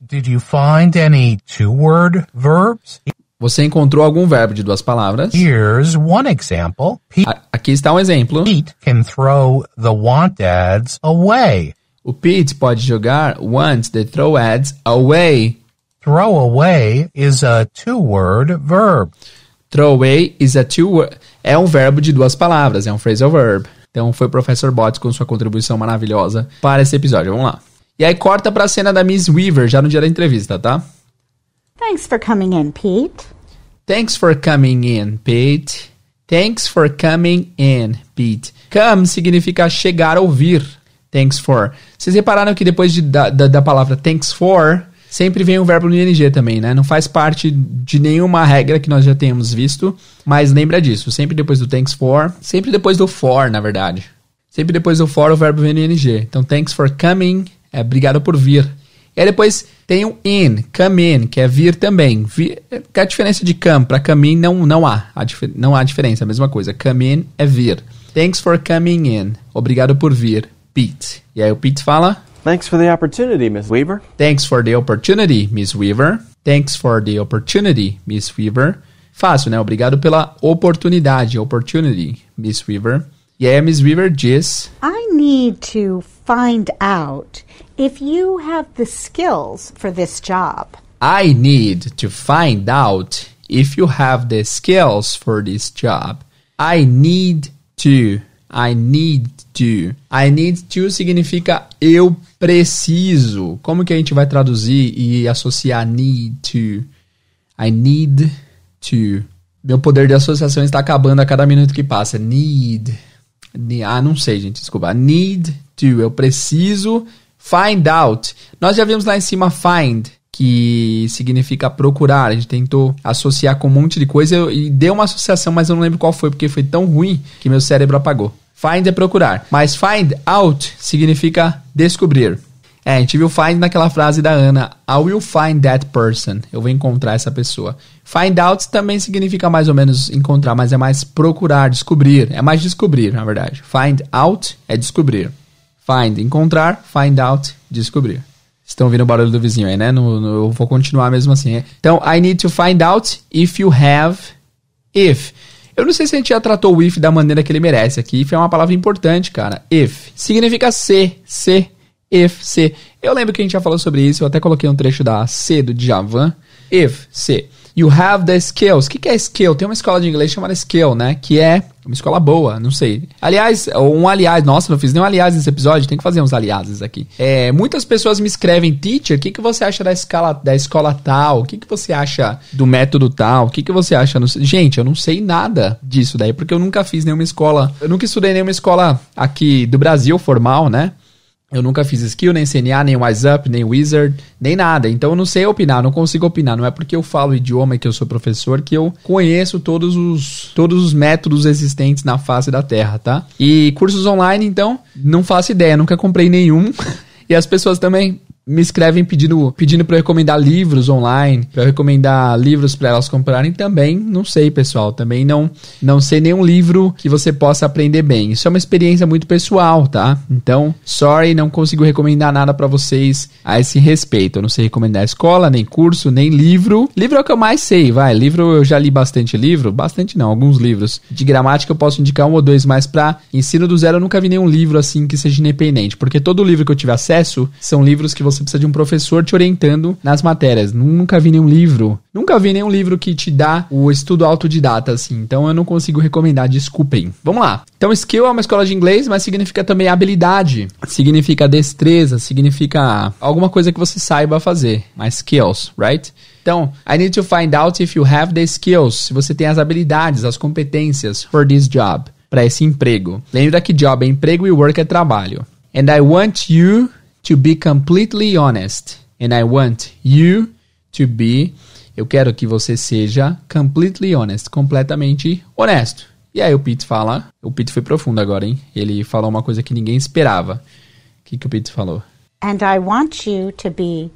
Did you find any two-word verbs? Você encontrou algum verbo de duas palavras? Here's one example. Pete A- Aqui está um exemplo. can throw the want ads away. O Pete pode jogar want the throw ads away. Throw away is a two-word verb. Throw away is a two word. É um verbo de duas palavras, é um phrasal verb. Então foi o Professor Botts com sua contribuição maravilhosa para esse episódio. Vamos lá. E aí corta pra cena da Miss Weaver, já no dia da entrevista, tá? Thanks for coming in, Pete. Thanks for coming in, Pete. Thanks for coming in, Pete. Come significa chegar ou vir. Thanks for. Vocês repararam que depois de, da, da, da palavra thanks for, sempre vem o verbo no ing também, né? Não faz parte de nenhuma regra que nós já tenhamos visto, mas lembra disso. Sempre depois do thanks for, sempre depois do for, na verdade. Sempre depois do for, o verbo vem no ing. Então, thanks for coming é obrigado por vir. E aí depois tem o in, come in, que é vir também. Vir, a diferença de come para come in não, não há. Dif- não há diferença, é a mesma coisa. Come in é vir. Thanks for coming in. Obrigado por vir, Pete. E aí o Pete fala: Thanks for the opportunity, Miss Weaver. Thanks for the opportunity, Miss Weaver. Thanks for the opportunity, Miss Weaver. Fácil, né? Obrigado pela oportunidade, opportunity, Miss Weaver. E aí a Miss Weaver diz: I need to find out if you have the skills for this job. I need to find out if you have the skills for this job. I need to. I need to. I need to significa eu preciso. Como que a gente vai traduzir e associar need to? I need to. Meu poder de associação está acabando a cada minuto que passa. Need. Ne- Ah, não sei, gente. Desculpa. Need to. Eu preciso find out. Nós já vimos lá em cima find, que significa procurar. A gente tentou associar com um monte de coisa e deu uma associação, mas eu não lembro qual foi, porque foi tão ruim que meu cérebro apagou. Find é procurar. Mas find out significa descobrir. É, a gente viu find naquela frase da Ana. I will find that person. Eu vou encontrar essa pessoa. Find out também significa mais ou menos encontrar, mas é mais procurar, descobrir. É mais descobrir, na verdade. Find out é descobrir. Find, encontrar. Find out, descobrir. Estão ouvindo o barulho do vizinho aí, né? No- no- eu vou continuar mesmo assim. Então, I need to find out if you have if. Eu não sei se a gente já tratou o if da maneira que ele merece aqui. If é uma palavra importante, cara. If. Significa se, se, if, se. Eu lembro que a gente já falou sobre isso. Eu até coloquei um trecho da C do Djavan. If, se. You have the skills. O que, que é skill? Tem uma escola de inglês chamada Skill, né? Que é uma escola boa, não sei. Aliás, um aliás. Nossa, não fiz nenhum aliás nesse episódio. Tem que fazer uns aliases aqui. É, muitas pessoas me escrevem, teacher, o que, que você acha da escala da escola tal? O que, que você acha do método tal? O que, que você acha? no- Gente, eu não sei nada disso daí, porque eu nunca fiz nenhuma escola. Eu nunca estudei nenhuma escola aqui do Brasil formal, né? Eu nunca fiz skill, nem CNA, nem Up, nem Wizard, nem nada. Então eu não sei opinar, não consigo opinar. Não é porque eu falo idioma e que eu sou professor que eu conheço todos os, todos os métodos existentes na face da Terra, tá? E cursos online, então, não faço ideia, nunca comprei nenhum. [LAUGHS] e as pessoas também me escrevem pedindo, pedindo para eu recomendar livros online, para eu recomendar livros para elas comprarem também. Não sei, pessoal, também não não sei nenhum livro que você possa aprender bem. Isso é uma experiência muito pessoal, tá? Então, sorry, não consigo recomendar nada para vocês a esse respeito. Eu não sei recomendar escola, nem curso, nem livro. Livro é o que eu mais sei, vai. Livro eu já li bastante livro, bastante não, alguns livros. De gramática eu posso indicar um ou dois, mas para ensino do zero eu nunca vi nenhum livro assim que seja independente, porque todo livro que eu tive acesso são livros que você você precisa de um professor te orientando nas matérias. Nunca vi nenhum livro, nunca vi nenhum livro que te dá o estudo autodidata assim. Então eu não consigo recomendar, desculpem. Vamos lá. Então skill é uma escola de inglês, mas significa também habilidade, significa destreza, significa alguma coisa que você saiba fazer, mas skills, right? Então, I need to find out if you have the skills, se você tem as habilidades, as competências for this job, para esse emprego. Lembra que job é emprego e work é trabalho. And I want you to be completely honest. And I want you to be. Eu quero que você seja completely honest, completamente honesto. E aí o Pete fala, o Pete foi profundo agora, hein? Ele falou uma coisa que ninguém esperava. O que, que o Pete falou? And I want you to be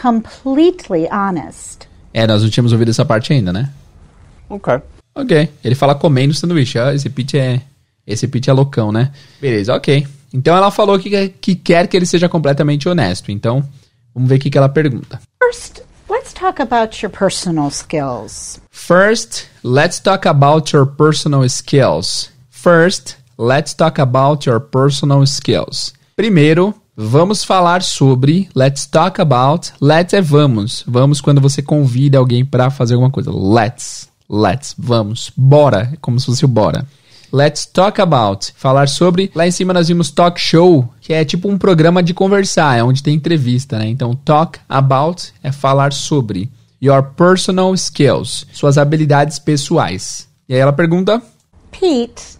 completely honest. É, nós não tínhamos ouvido essa parte ainda, né? Okay. Ok. Ele fala comendo sanduíche. Ah, esse Pete é. Esse Pete é loucão, né? Beleza, ok. Então ela falou que, que quer que ele seja completamente honesto. Então, vamos ver o que, que ela pergunta. First, let's talk about your personal skills. First, let's talk about your personal skills. First, let's talk about your personal skills. Primeiro, vamos falar sobre. Let's talk about. Let's é vamos. Vamos quando você convida alguém para fazer alguma coisa. Let's. Let's. Vamos. Bora. É como se fosse o bora. Let's talk about. Falar sobre. Lá em cima nós vimos talk show, que é tipo um programa de conversar, é onde tem entrevista, né? Então, talk about é falar sobre. Your personal skills. Suas habilidades pessoais. E aí ela pergunta: Pete,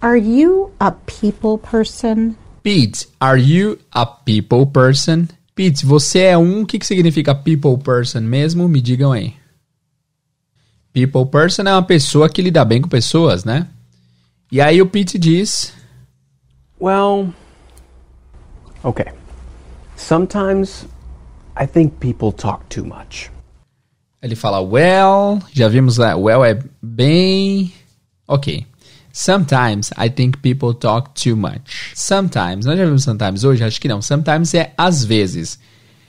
are you a people person? Pete, are you a people person? Pete, você é um. O que, que significa people person mesmo? Me digam aí. People person é uma pessoa que lida bem com pessoas, né? E aí o Pete diz: Well, okay. Sometimes I think people talk too much. Ele fala well, já vimos lá, well é bem. Ok. Sometimes I think people talk too much. Sometimes, nós já vimos sometimes hoje? Acho que não. Sometimes é às vezes.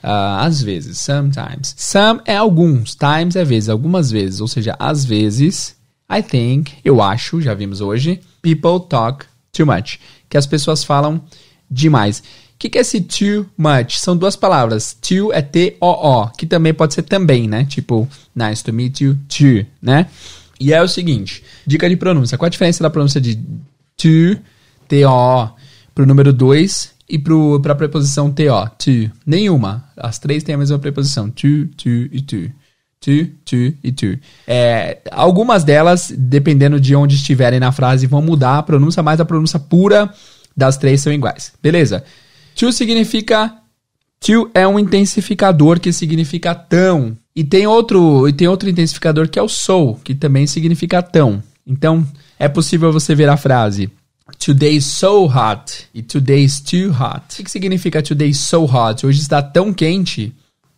Uh, às vezes, sometimes. Some é alguns, times é vezes, algumas vezes. Ou seja, às vezes, I think, eu acho, já vimos hoje, people talk too much. Que as pessoas falam demais. O que, que é esse too much? São duas palavras. Too é T-O-O, que também pode ser também, né? Tipo, nice to meet you, too, né? E é o seguinte, dica de pronúncia. Qual a diferença da pronúncia de to, T-O, pro número 2 e pro, pra preposição T-O, to? Nenhuma. As três têm a mesma preposição. To, to e to. To, to e to. É, algumas delas, dependendo de onde estiverem na frase, vão mudar a pronúncia, mas a pronúncia pura das três são iguais. Beleza? To significa To é um intensificador que significa tão. E tem outro, e tem outro intensificador que é o so, que também significa tão. Então, é possível você ver a frase Today's so hot e today's too hot. O que significa today's so hot? Hoje está tão quente.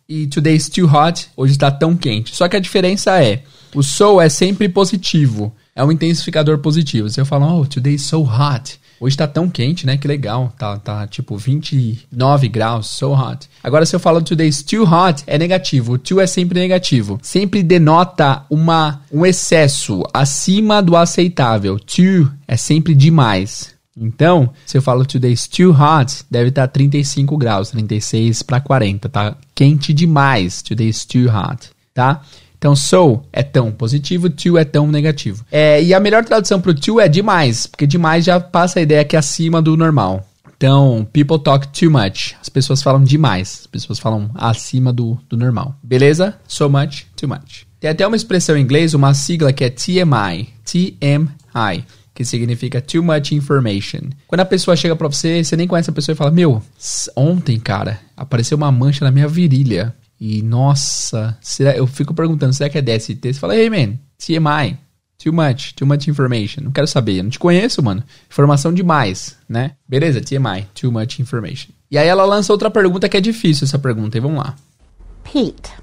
E today's too hot, hoje está tão quente. Só que a diferença é, o so é sempre positivo. É um intensificador positivo. Se eu falar, oh, today's so hot. Hoje tá tão quente, né? Que legal. Tá, tá tipo 29 graus, so hot. Agora, se eu falo today's too hot, é negativo. O too é sempre negativo. Sempre denota uma, um excesso acima do aceitável. Too é sempre demais. Então, se eu falo today's too hot, deve estar tá 35 graus, 36 para 40. Tá quente demais. Today's too hot, tá? Então, so é tão positivo, to é tão negativo. É, e a melhor tradução para o to é demais, porque demais já passa a ideia que é acima do normal. Então, people talk too much. As pessoas falam demais. As pessoas falam acima do, do normal. Beleza? So much, too much. Tem até uma expressão em inglês, uma sigla que é TMI. TMI que significa too much information. Quando a pessoa chega para você, você nem conhece a pessoa e fala: Meu, ontem, cara, apareceu uma mancha na minha virilha. E nossa, será, eu fico perguntando, será que é DST? Você fala, hey man, TMI, too much, too much information. Não quero saber, eu não te conheço, mano. Informação demais, né? Beleza, TMI, too much information. E aí ela lança outra pergunta que é difícil essa pergunta, e vamos lá. Pete,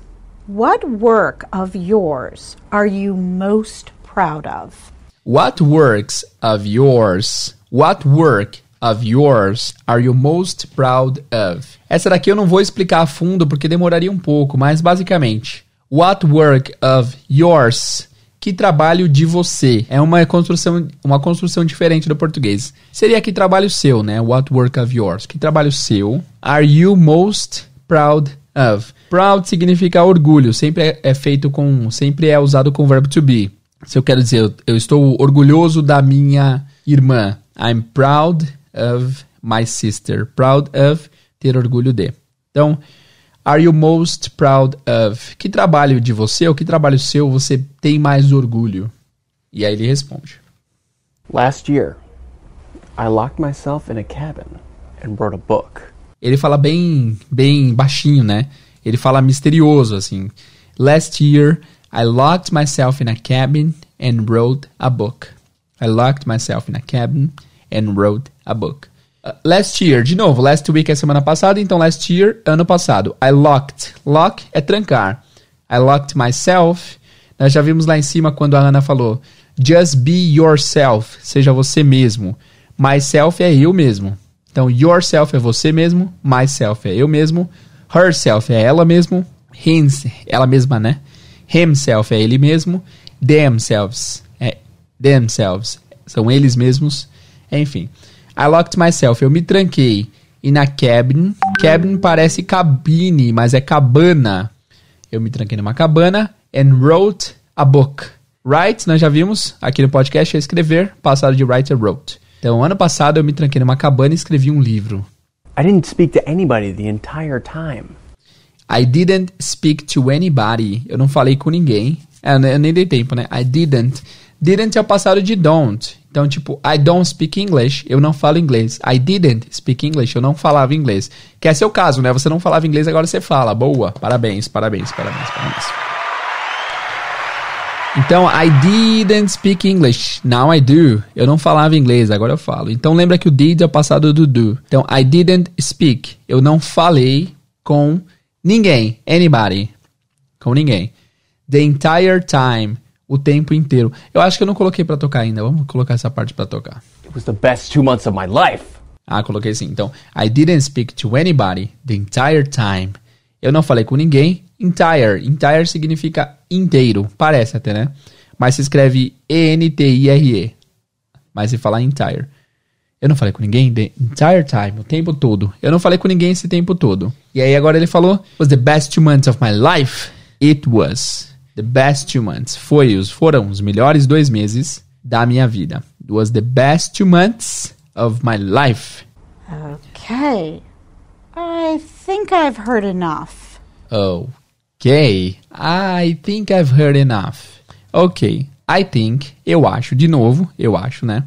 what work of yours are you most proud of? What works of yours? What work of yours are you most proud of? Essa daqui eu não vou explicar a fundo porque demoraria um pouco, mas basicamente, what work of yours? Que trabalho de você? É uma construção, uma construção diferente do português. Seria que trabalho seu, né? What work of yours? Que trabalho seu? Are you most proud of. Proud significa orgulho, sempre é, é feito com, sempre é usado com o verbo to be. Se eu quero dizer, eu, eu estou orgulhoso da minha irmã. I'm proud of my sister. Proud of, ter orgulho de. Então, are you most proud of? Que trabalho de você ou que trabalho seu você tem mais orgulho? E aí ele responde. Last year, I locked myself in a cabin and wrote a book. Ele fala bem, bem baixinho, né? Ele fala misterioso assim. Last year, I locked myself in a cabin and wrote a book. I locked myself in a cabin and wrote a book. Uh, last year, de novo, last week é semana passada, então last year, ano passado. I locked. Lock é trancar. I locked myself. Nós já vimos lá em cima quando a Ana falou just be yourself, seja você mesmo. Myself é eu mesmo. Então, yourself é você mesmo, myself é eu mesmo, herself é ela mesmo, hims, ela mesma, né? Himself é ele mesmo, themselves é themselves, são eles mesmos, enfim. I locked myself, eu me tranquei. E na cabin, cabin parece cabine, mas é cabana. Eu me tranquei numa cabana and wrote a book. Write, nós já vimos aqui no podcast, é escrever, passado de write é wrote. Então, ano passado eu me tranquei numa cabana e escrevi um livro. I didn't speak to anybody the entire time. I didn't speak to anybody. Eu não falei com ninguém. É, eu nem dei tempo, né? I didn't. Didn't é o passado de don't. Então, tipo, I don't speak English. Eu não falo inglês. I didn't speak English. Eu não falava inglês. Que é seu caso, né? Você não falava inglês, agora você fala. Boa. Parabéns, parabéns, parabéns, parabéns. Então, I didn't speak English. Now I do. Eu não falava inglês, agora eu falo. Então, lembra que o did é o passado do do. Então, I didn't speak. Eu não falei com ninguém. Anybody. Com ninguém. The entire time. O tempo inteiro. Eu acho que eu não coloquei para tocar ainda. Vamos colocar essa parte para tocar. It was the best two months of my life. Ah, coloquei sim. Então, I didn't speak to anybody the entire time. Eu não falei com ninguém. Entire. Entire significa inteiro. Parece até, né? Mas se escreve E-N-T-I-R-E. Mas se falar entire. Eu não falei com ninguém the entire time, o tempo todo. Eu não falei com ninguém esse tempo todo. E aí agora ele falou, was the best two months of my life. It was the best two months. Foi os, foram os melhores dois meses da minha vida. It was the best two months of my life. Okay. I think I've heard enough. Ok. I think I've heard enough. Ok. I think, eu acho, de novo, eu acho, né?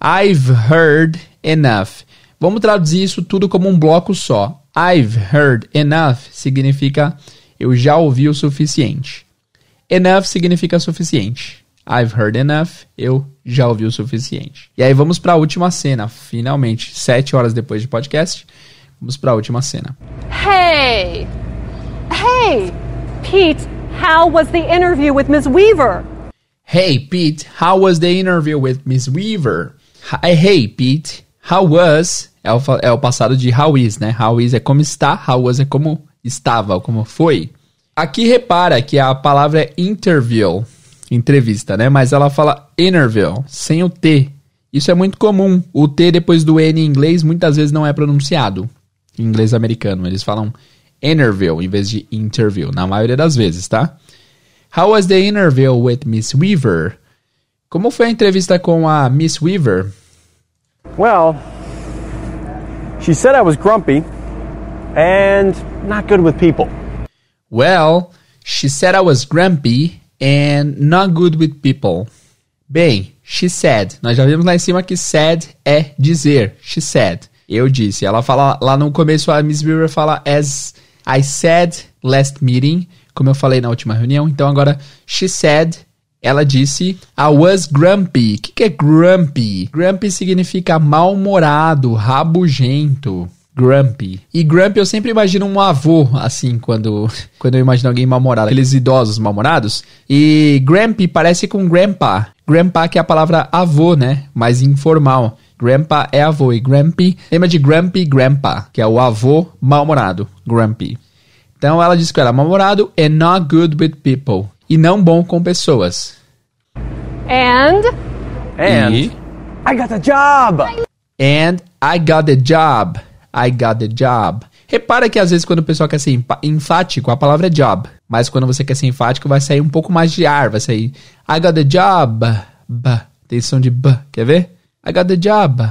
I've heard enough. Vamos traduzir isso tudo como um bloco só. I've heard enough significa eu já ouvi o suficiente. Enough significa suficiente. I've heard enough, eu já ouvi o suficiente. E aí vamos para a última cena, finalmente, sete horas depois de podcast, vamos para a última cena. Hey! Hey! Pete, how was the interview with Ms. Weaver? Hey Pete, how was the interview with Miss Weaver? Hi, hey Pete, how was? É o, é o passado de how is, né? How is é como está, how was é como estava, como foi. Aqui repara que a palavra é interview, entrevista, né? Mas ela fala interview, sem o T. Isso é muito comum. O T depois do N em inglês muitas vezes não é pronunciado. Em inglês americano, eles falam interview em vez de interview, na maioria das vezes, tá? How was the interview with Miss Weaver? Como foi a entrevista com a Miss Weaver? Well, she said I was grumpy and not good with people. Well, she said I was grumpy and not good with people. Bem, she said. Nós já vimos lá em cima que said é dizer. She said. Eu disse. Ela fala lá no começo, a Miss Weaver fala as I said last meeting, como eu falei na última reunião. Então agora, she said, ela disse, I was grumpy. O que, que é grumpy? Grumpy significa mal-humorado, rabugento. Grumpy. E grumpy eu sempre imagino um avô, assim, quando, [LAUGHS] quando eu imagino alguém mal-humorado. Aqueles idosos mal-humorados. E grumpy parece com grandpa. Grandpa que é a palavra avô, né? Mais informal. Grandpa é avô e grumpy, lembra de grumpy grandpa, que é o avô mal-humorado, grumpy. Então ela disse que era mal-humorado and not good with people, e não bom com pessoas. And And E, I got the job. and I got the job. I got the job. Repara que às vezes quando o pessoal quer ser enfático, a palavra é job. Mas quando você quer ser enfático, vai sair um pouco mais de ar. Vai sair I got the job. B. Tem som de B. Quer ver? I got the job.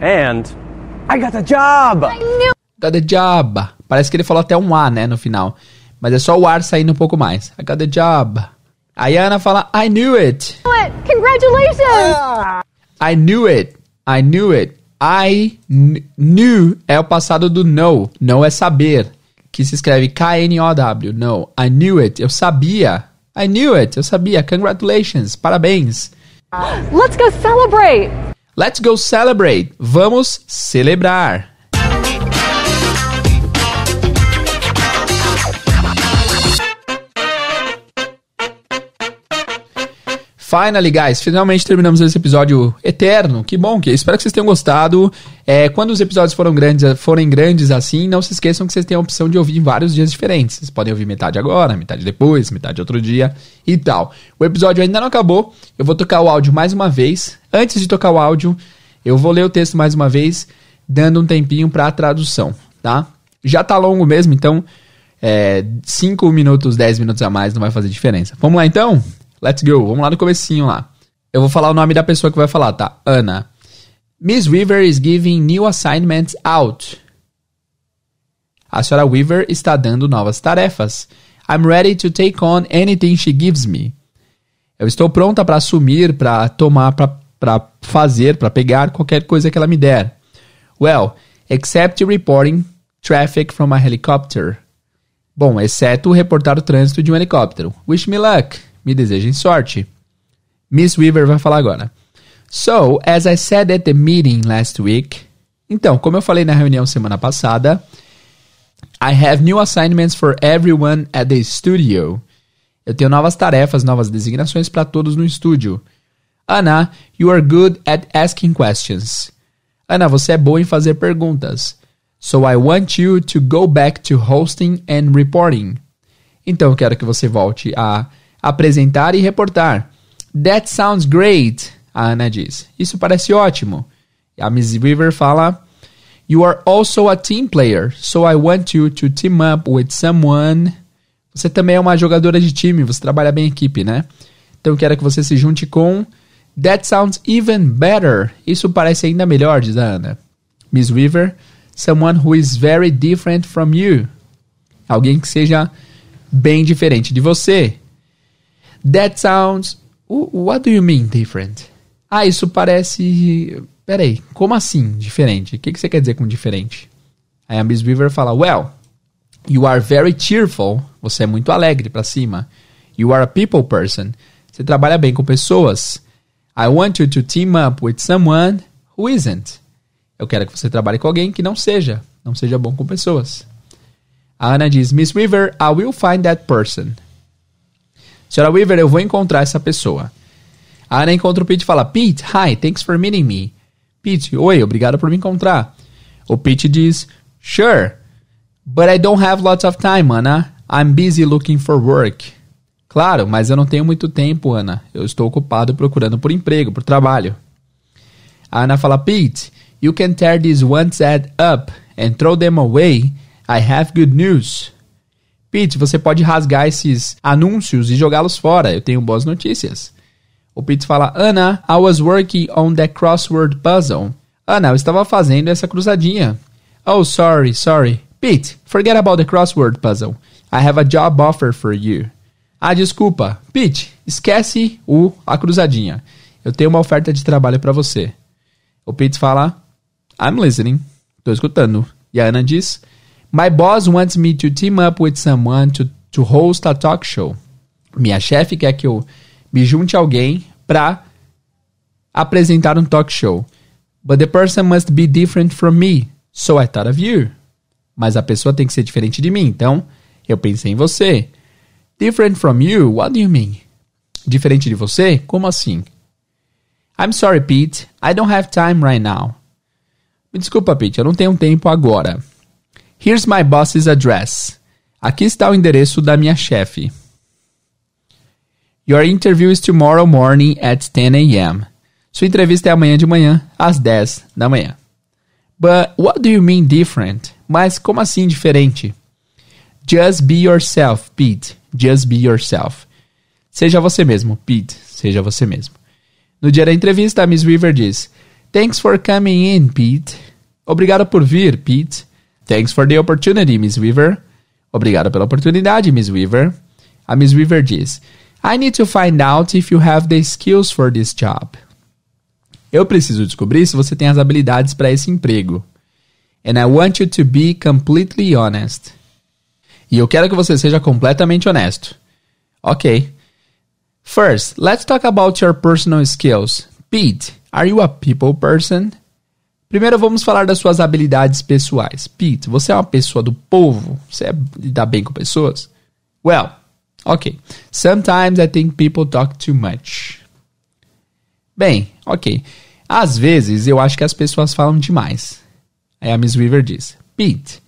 And I got the job. Got the job. Parece que ele falou até um A, né, no final. Mas é só o ar saindo um pouco mais. I got the job. Aí a Ana fala, I knew it. Congratulations! I knew it. I knew it. I knew é o passado do know. Know é saber. Que se escreve K-N-O-W. Know. I knew it. Eu sabia. I knew it. Eu sabia. Congratulations. Parabéns. Let's go celebrate. Let's go celebrate. Vamos celebrar. Finally, guys, finalmente terminamos esse episódio eterno. Que bom, que espero que vocês tenham gostado. É, quando os episódios foram grandes, forem grandes assim, não se esqueçam que vocês têm a opção de ouvir em vários dias diferentes. Vocês podem ouvir metade agora, metade depois, metade outro dia e tal. O episódio ainda não acabou. Eu vou tocar o áudio mais uma vez. Antes de tocar o áudio, eu vou ler o texto mais uma vez, dando um tempinho para a tradução, tá? Já tá longo mesmo, então 5 é, minutos, 10 minutos a mais não vai fazer diferença. Vamos lá então? Let's go. Vamos lá no comecinho lá. Eu vou falar o nome da pessoa que vai falar, tá? Ana. Miss Weaver is giving new assignments out. A senhora Weaver está dando novas tarefas. I'm ready to take on anything she gives me. Eu estou pronta para assumir, para tomar, para fazer, para pegar qualquer coisa que ela me der. Well, except reporting traffic from a helicopter. Bom, exceto reportar o trânsito de um helicóptero. Wish me luck. Me desejem sorte. Miss Weaver vai falar agora. So, as I said at the meeting last week. Então, como eu falei na reunião semana passada, I have new assignments for everyone at the studio. Eu tenho novas tarefas, novas designações para todos no estúdio. Ana, you are good at asking questions. Ana, você é boa em fazer perguntas. So I want you to go back to hosting and reporting. Então eu quero que você volte a apresentar e reportar. That sounds great, a Ana diz. Isso parece ótimo. A Miss Weaver fala: You are also a team player, so I want you to team up with someone. Você também é uma jogadora de time, você trabalha bem em equipe, né? Então quero que você se junte com. That sounds even better. Isso parece ainda melhor, diz a Ana. Miss Weaver, someone who is very different from you. Alguém que seja bem diferente de você. That sounds. What do you mean different? Ah, isso parece. Peraí, como assim diferente? O que, que você quer dizer com diferente? Aí a Miss Weaver fala: Well, you are very cheerful. Você é muito alegre para cima. You are a people person. Você trabalha bem com pessoas. I want you to team up with someone who isn't. Eu quero que você trabalhe com alguém que não seja, não seja bom com pessoas. A Ana diz: Miss Weaver, I will find that person. Senhora Weaver, eu vou encontrar essa pessoa. A Ana encontra o Pete e fala: Pete, hi, thanks for meeting me. Pete, oi, obrigado por me encontrar. O Pete diz: Sure, but I don't have lots of time, Ana. I'm busy looking for work. Claro, mas eu não tenho muito tempo, Ana. Eu estou ocupado procurando por emprego, por trabalho. A Ana fala: Pete, you can tear these ones up and throw them away. I have good news. Pete, você pode rasgar esses anúncios e jogá-los fora. Eu tenho boas notícias. O Pete fala: Ana, I was working on that crossword puzzle. Ana, eu estava fazendo essa cruzadinha. Oh, sorry, sorry. Pete, forget about the crossword puzzle. I have a job offer for you. Ah, desculpa. Pete, esquece o a cruzadinha. Eu tenho uma oferta de trabalho para você. O Pete fala: I'm listening. Tô escutando. E a Ana diz: My boss wants me to team up with someone to, to host a talk show. Minha chefe quer que eu me junte a alguém para apresentar um talk show. But the person must be different from me, so I thought of you. Mas a pessoa tem que ser diferente de mim, então eu pensei em você. Different from you? What do you mean? Diferente de você? Como assim? I'm sorry, Pete. I don't have time right now. Me desculpa, Pete, eu não tenho tempo agora. Here's my boss's address. Aqui está o endereço da minha chefe. Your interview is tomorrow morning at 10 a.m. Sua entrevista é amanhã de manhã, às 10 da manhã. But what do you mean different? Mas como assim diferente? Just be yourself, Pete. Just be yourself. Seja você mesmo, Pete. Seja você mesmo. No dia da entrevista, a Miss Weaver diz: Thanks for coming in, Pete. Obrigado por vir, Pete. Thanks for the opportunity, Miss Weaver. Obrigado pela oportunidade, Miss Weaver. A Miss Weaver diz: I need to find out if you have the skills for this job. Eu preciso descobrir se você tem as habilidades para esse emprego. And I want you to be completely honest. E eu quero que você seja completamente honesto. Ok. First, let's talk about your personal skills. Pete, are you a people person? Primeiro vamos falar das suas habilidades pessoais. Pete, você é uma pessoa do povo? Você é, dá bem com pessoas? Well, ok. Sometimes I think people talk too much. Bem, ok. Às vezes eu acho que as pessoas falam demais. Aí a Miss Weaver diz: Pete,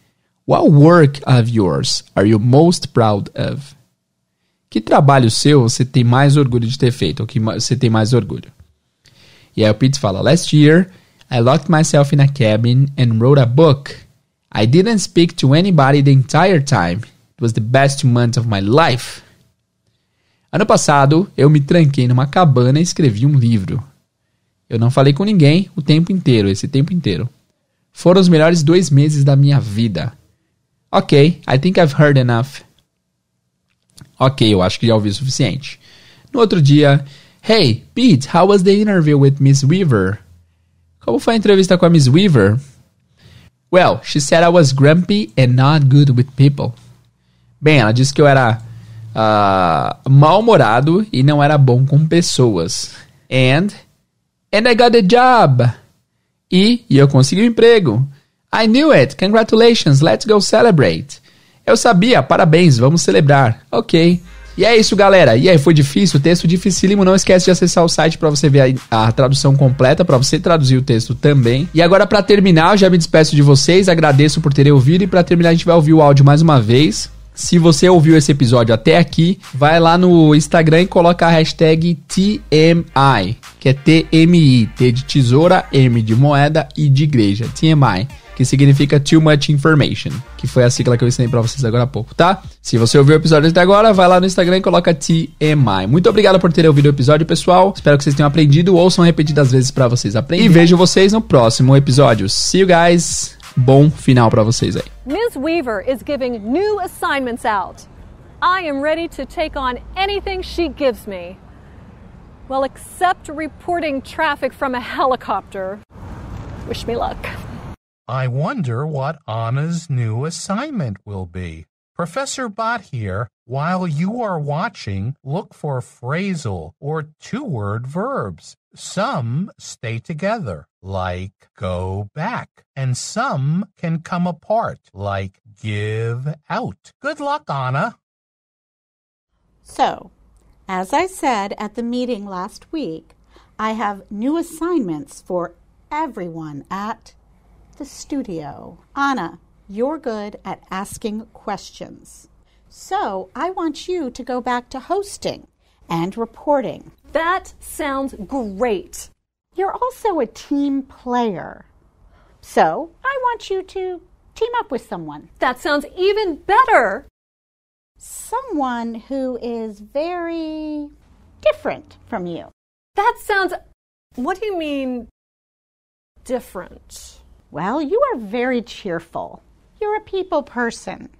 what work of yours are you most proud of? Que trabalho seu você tem mais orgulho de ter feito? Ou que você tem mais orgulho? E aí o Pete fala: Last year, I locked myself in a cabin and wrote a book. I didn't speak to anybody the entire time. It was the best month of my life. Ano passado, eu me tranquei numa cabana e escrevi um livro. Eu não falei com ninguém o tempo inteiro, esse tempo inteiro. Foram os melhores dois meses da minha vida. Ok, I think I've heard enough. Ok, eu acho que já ouvi o suficiente. No outro dia, Hey, Pete, how was the interview with Miss Weaver? Como foi a entrevista com a Miss Weaver? Well, she said I was grumpy and not good with people. Bem, ela disse que eu era uh, mal-humorado e não era bom com pessoas. And, and I got the job. E, e eu consegui um emprego. I knew it. Congratulations. Let's go celebrate. Eu sabia. Parabéns. Vamos celebrar. Ok. E é isso, galera. E aí, foi difícil? O texto dificílimo. Não esquece de acessar o site para você ver a, a tradução completa, para você traduzir o texto também. E agora, para terminar, eu já me despeço de vocês. Agradeço por terem ouvido. E para terminar, a gente vai ouvir o áudio mais uma vez. Se você ouviu esse episódio até aqui, vai lá no Instagram e coloca a hashtag TMI, que é TMI, T de tesoura, M de moeda e de igreja, TMI, que significa Too Much Information, que foi a sigla que eu ensinei para vocês agora há pouco, tá? Se você ouviu o episódio até agora, vai lá no Instagram e coloca TMI. Muito obrigado por terem ouvido o episódio, pessoal. Espero que vocês tenham aprendido, ouçam repetidas vezes para vocês aprenderem. E vejo vocês no próximo episódio. See you guys! bom final para vocês aí. Ms. Weaver is giving new assignments out. I am ready to take on anything she gives me. Well, except reporting traffic from a helicopter. Wish me luck. I wonder what Anna's new assignment will be. Professor Bot here. While you are watching, look for phrasal or two word verbs. Some stay together, like go back, and some can come apart, like give out. Good luck, Anna. So, as I said at the meeting last week, I have new assignments for everyone at the studio. Anna, you're good at asking questions. So I want you to go back to hosting and reporting. That sounds great. You're also a team player. So I want you to team up with someone. That sounds even better. Someone who is very different from you. That sounds. What do you mean different? Well, you are very cheerful. You're a people person.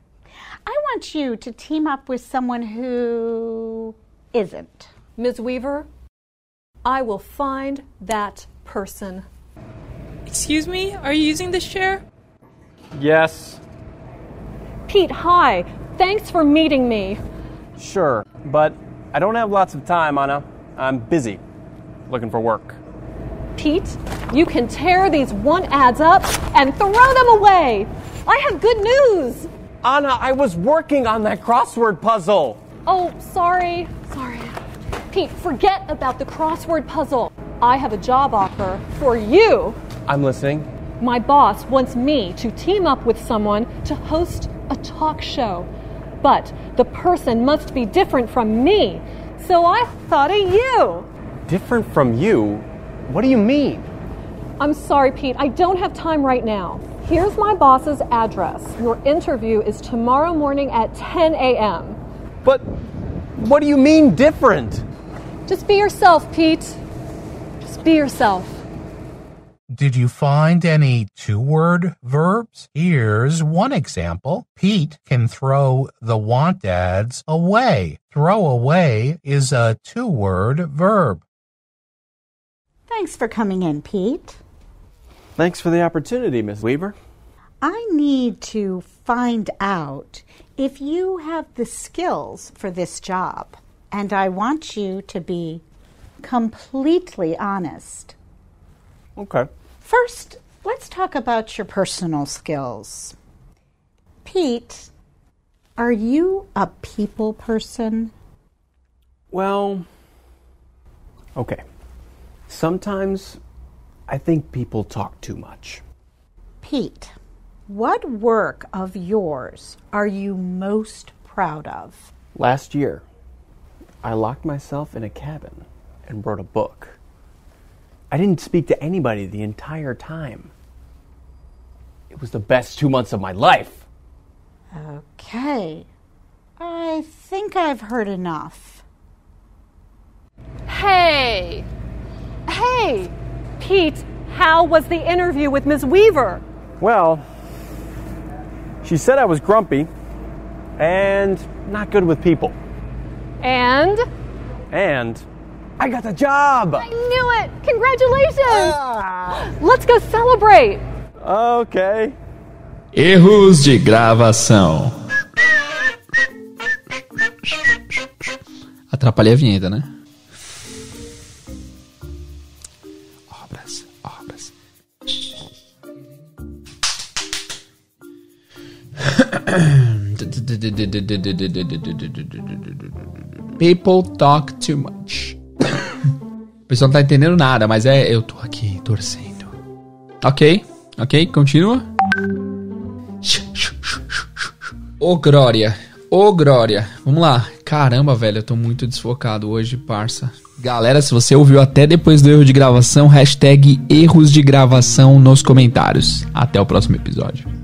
I want you to team up with someone who isn't. Ms. Weaver, I will find that person. Excuse me, are you using this chair? Yes, Pete, hi. Thanks for meeting me. sure, but I don't have lots of time, Anna. I'm busy looking for work. Pete, you can tear these one ads up and throw them away. I have good news. Anna, I was working on that crossword puzzle. Oh, sorry. Sorry. Pete, forget about the crossword puzzle. I have a job offer for you. I'm listening. My boss wants me to team up with someone to host a talk show. But the person must be different from me. So I thought of you. Different from you? What do you mean? I'm sorry, Pete. I don't have time right now. Here's my boss's address. Your interview is tomorrow morning at 10 a.m. But what do you mean different? Just be yourself, Pete. Just be yourself. Did you find any two word verbs? Here's one example. Pete can throw the want ads away. Throw away is a two word verb. Thanks for coming in, Pete. Thanks for the opportunity, Miss Weaver. I need to find out if you have the skills for this job, and I want you to be completely honest. Okay. First, let's talk about your personal skills. Pete, are you a people person? Well, okay. Sometimes I think people talk too much. Pete, what work of yours are you most proud of? Last year, I locked myself in a cabin and wrote a book. I didn't speak to anybody the entire time. It was the best two months of my life. Okay. I think I've heard enough. Hey! Hey! Pete, how was the interview with Ms. Weaver? Well, she said I was grumpy and not good with people. And? And I got the job! I knew it! Congratulations! Ah! Let's go celebrate! Okay. Erros de gravação. Atrapalhei a vinheta, né? People talk too much. O pessoal não tá entendendo nada, mas é. Eu tô aqui torcendo. Ok, ok, continua. Ô Glória, ô Glória. Vamos lá. Caramba, velho, eu tô muito desfocado hoje, parça. Galera, se você ouviu até depois do erro de gravação, hashtag erros de gravação nos comentários. Até o próximo episódio.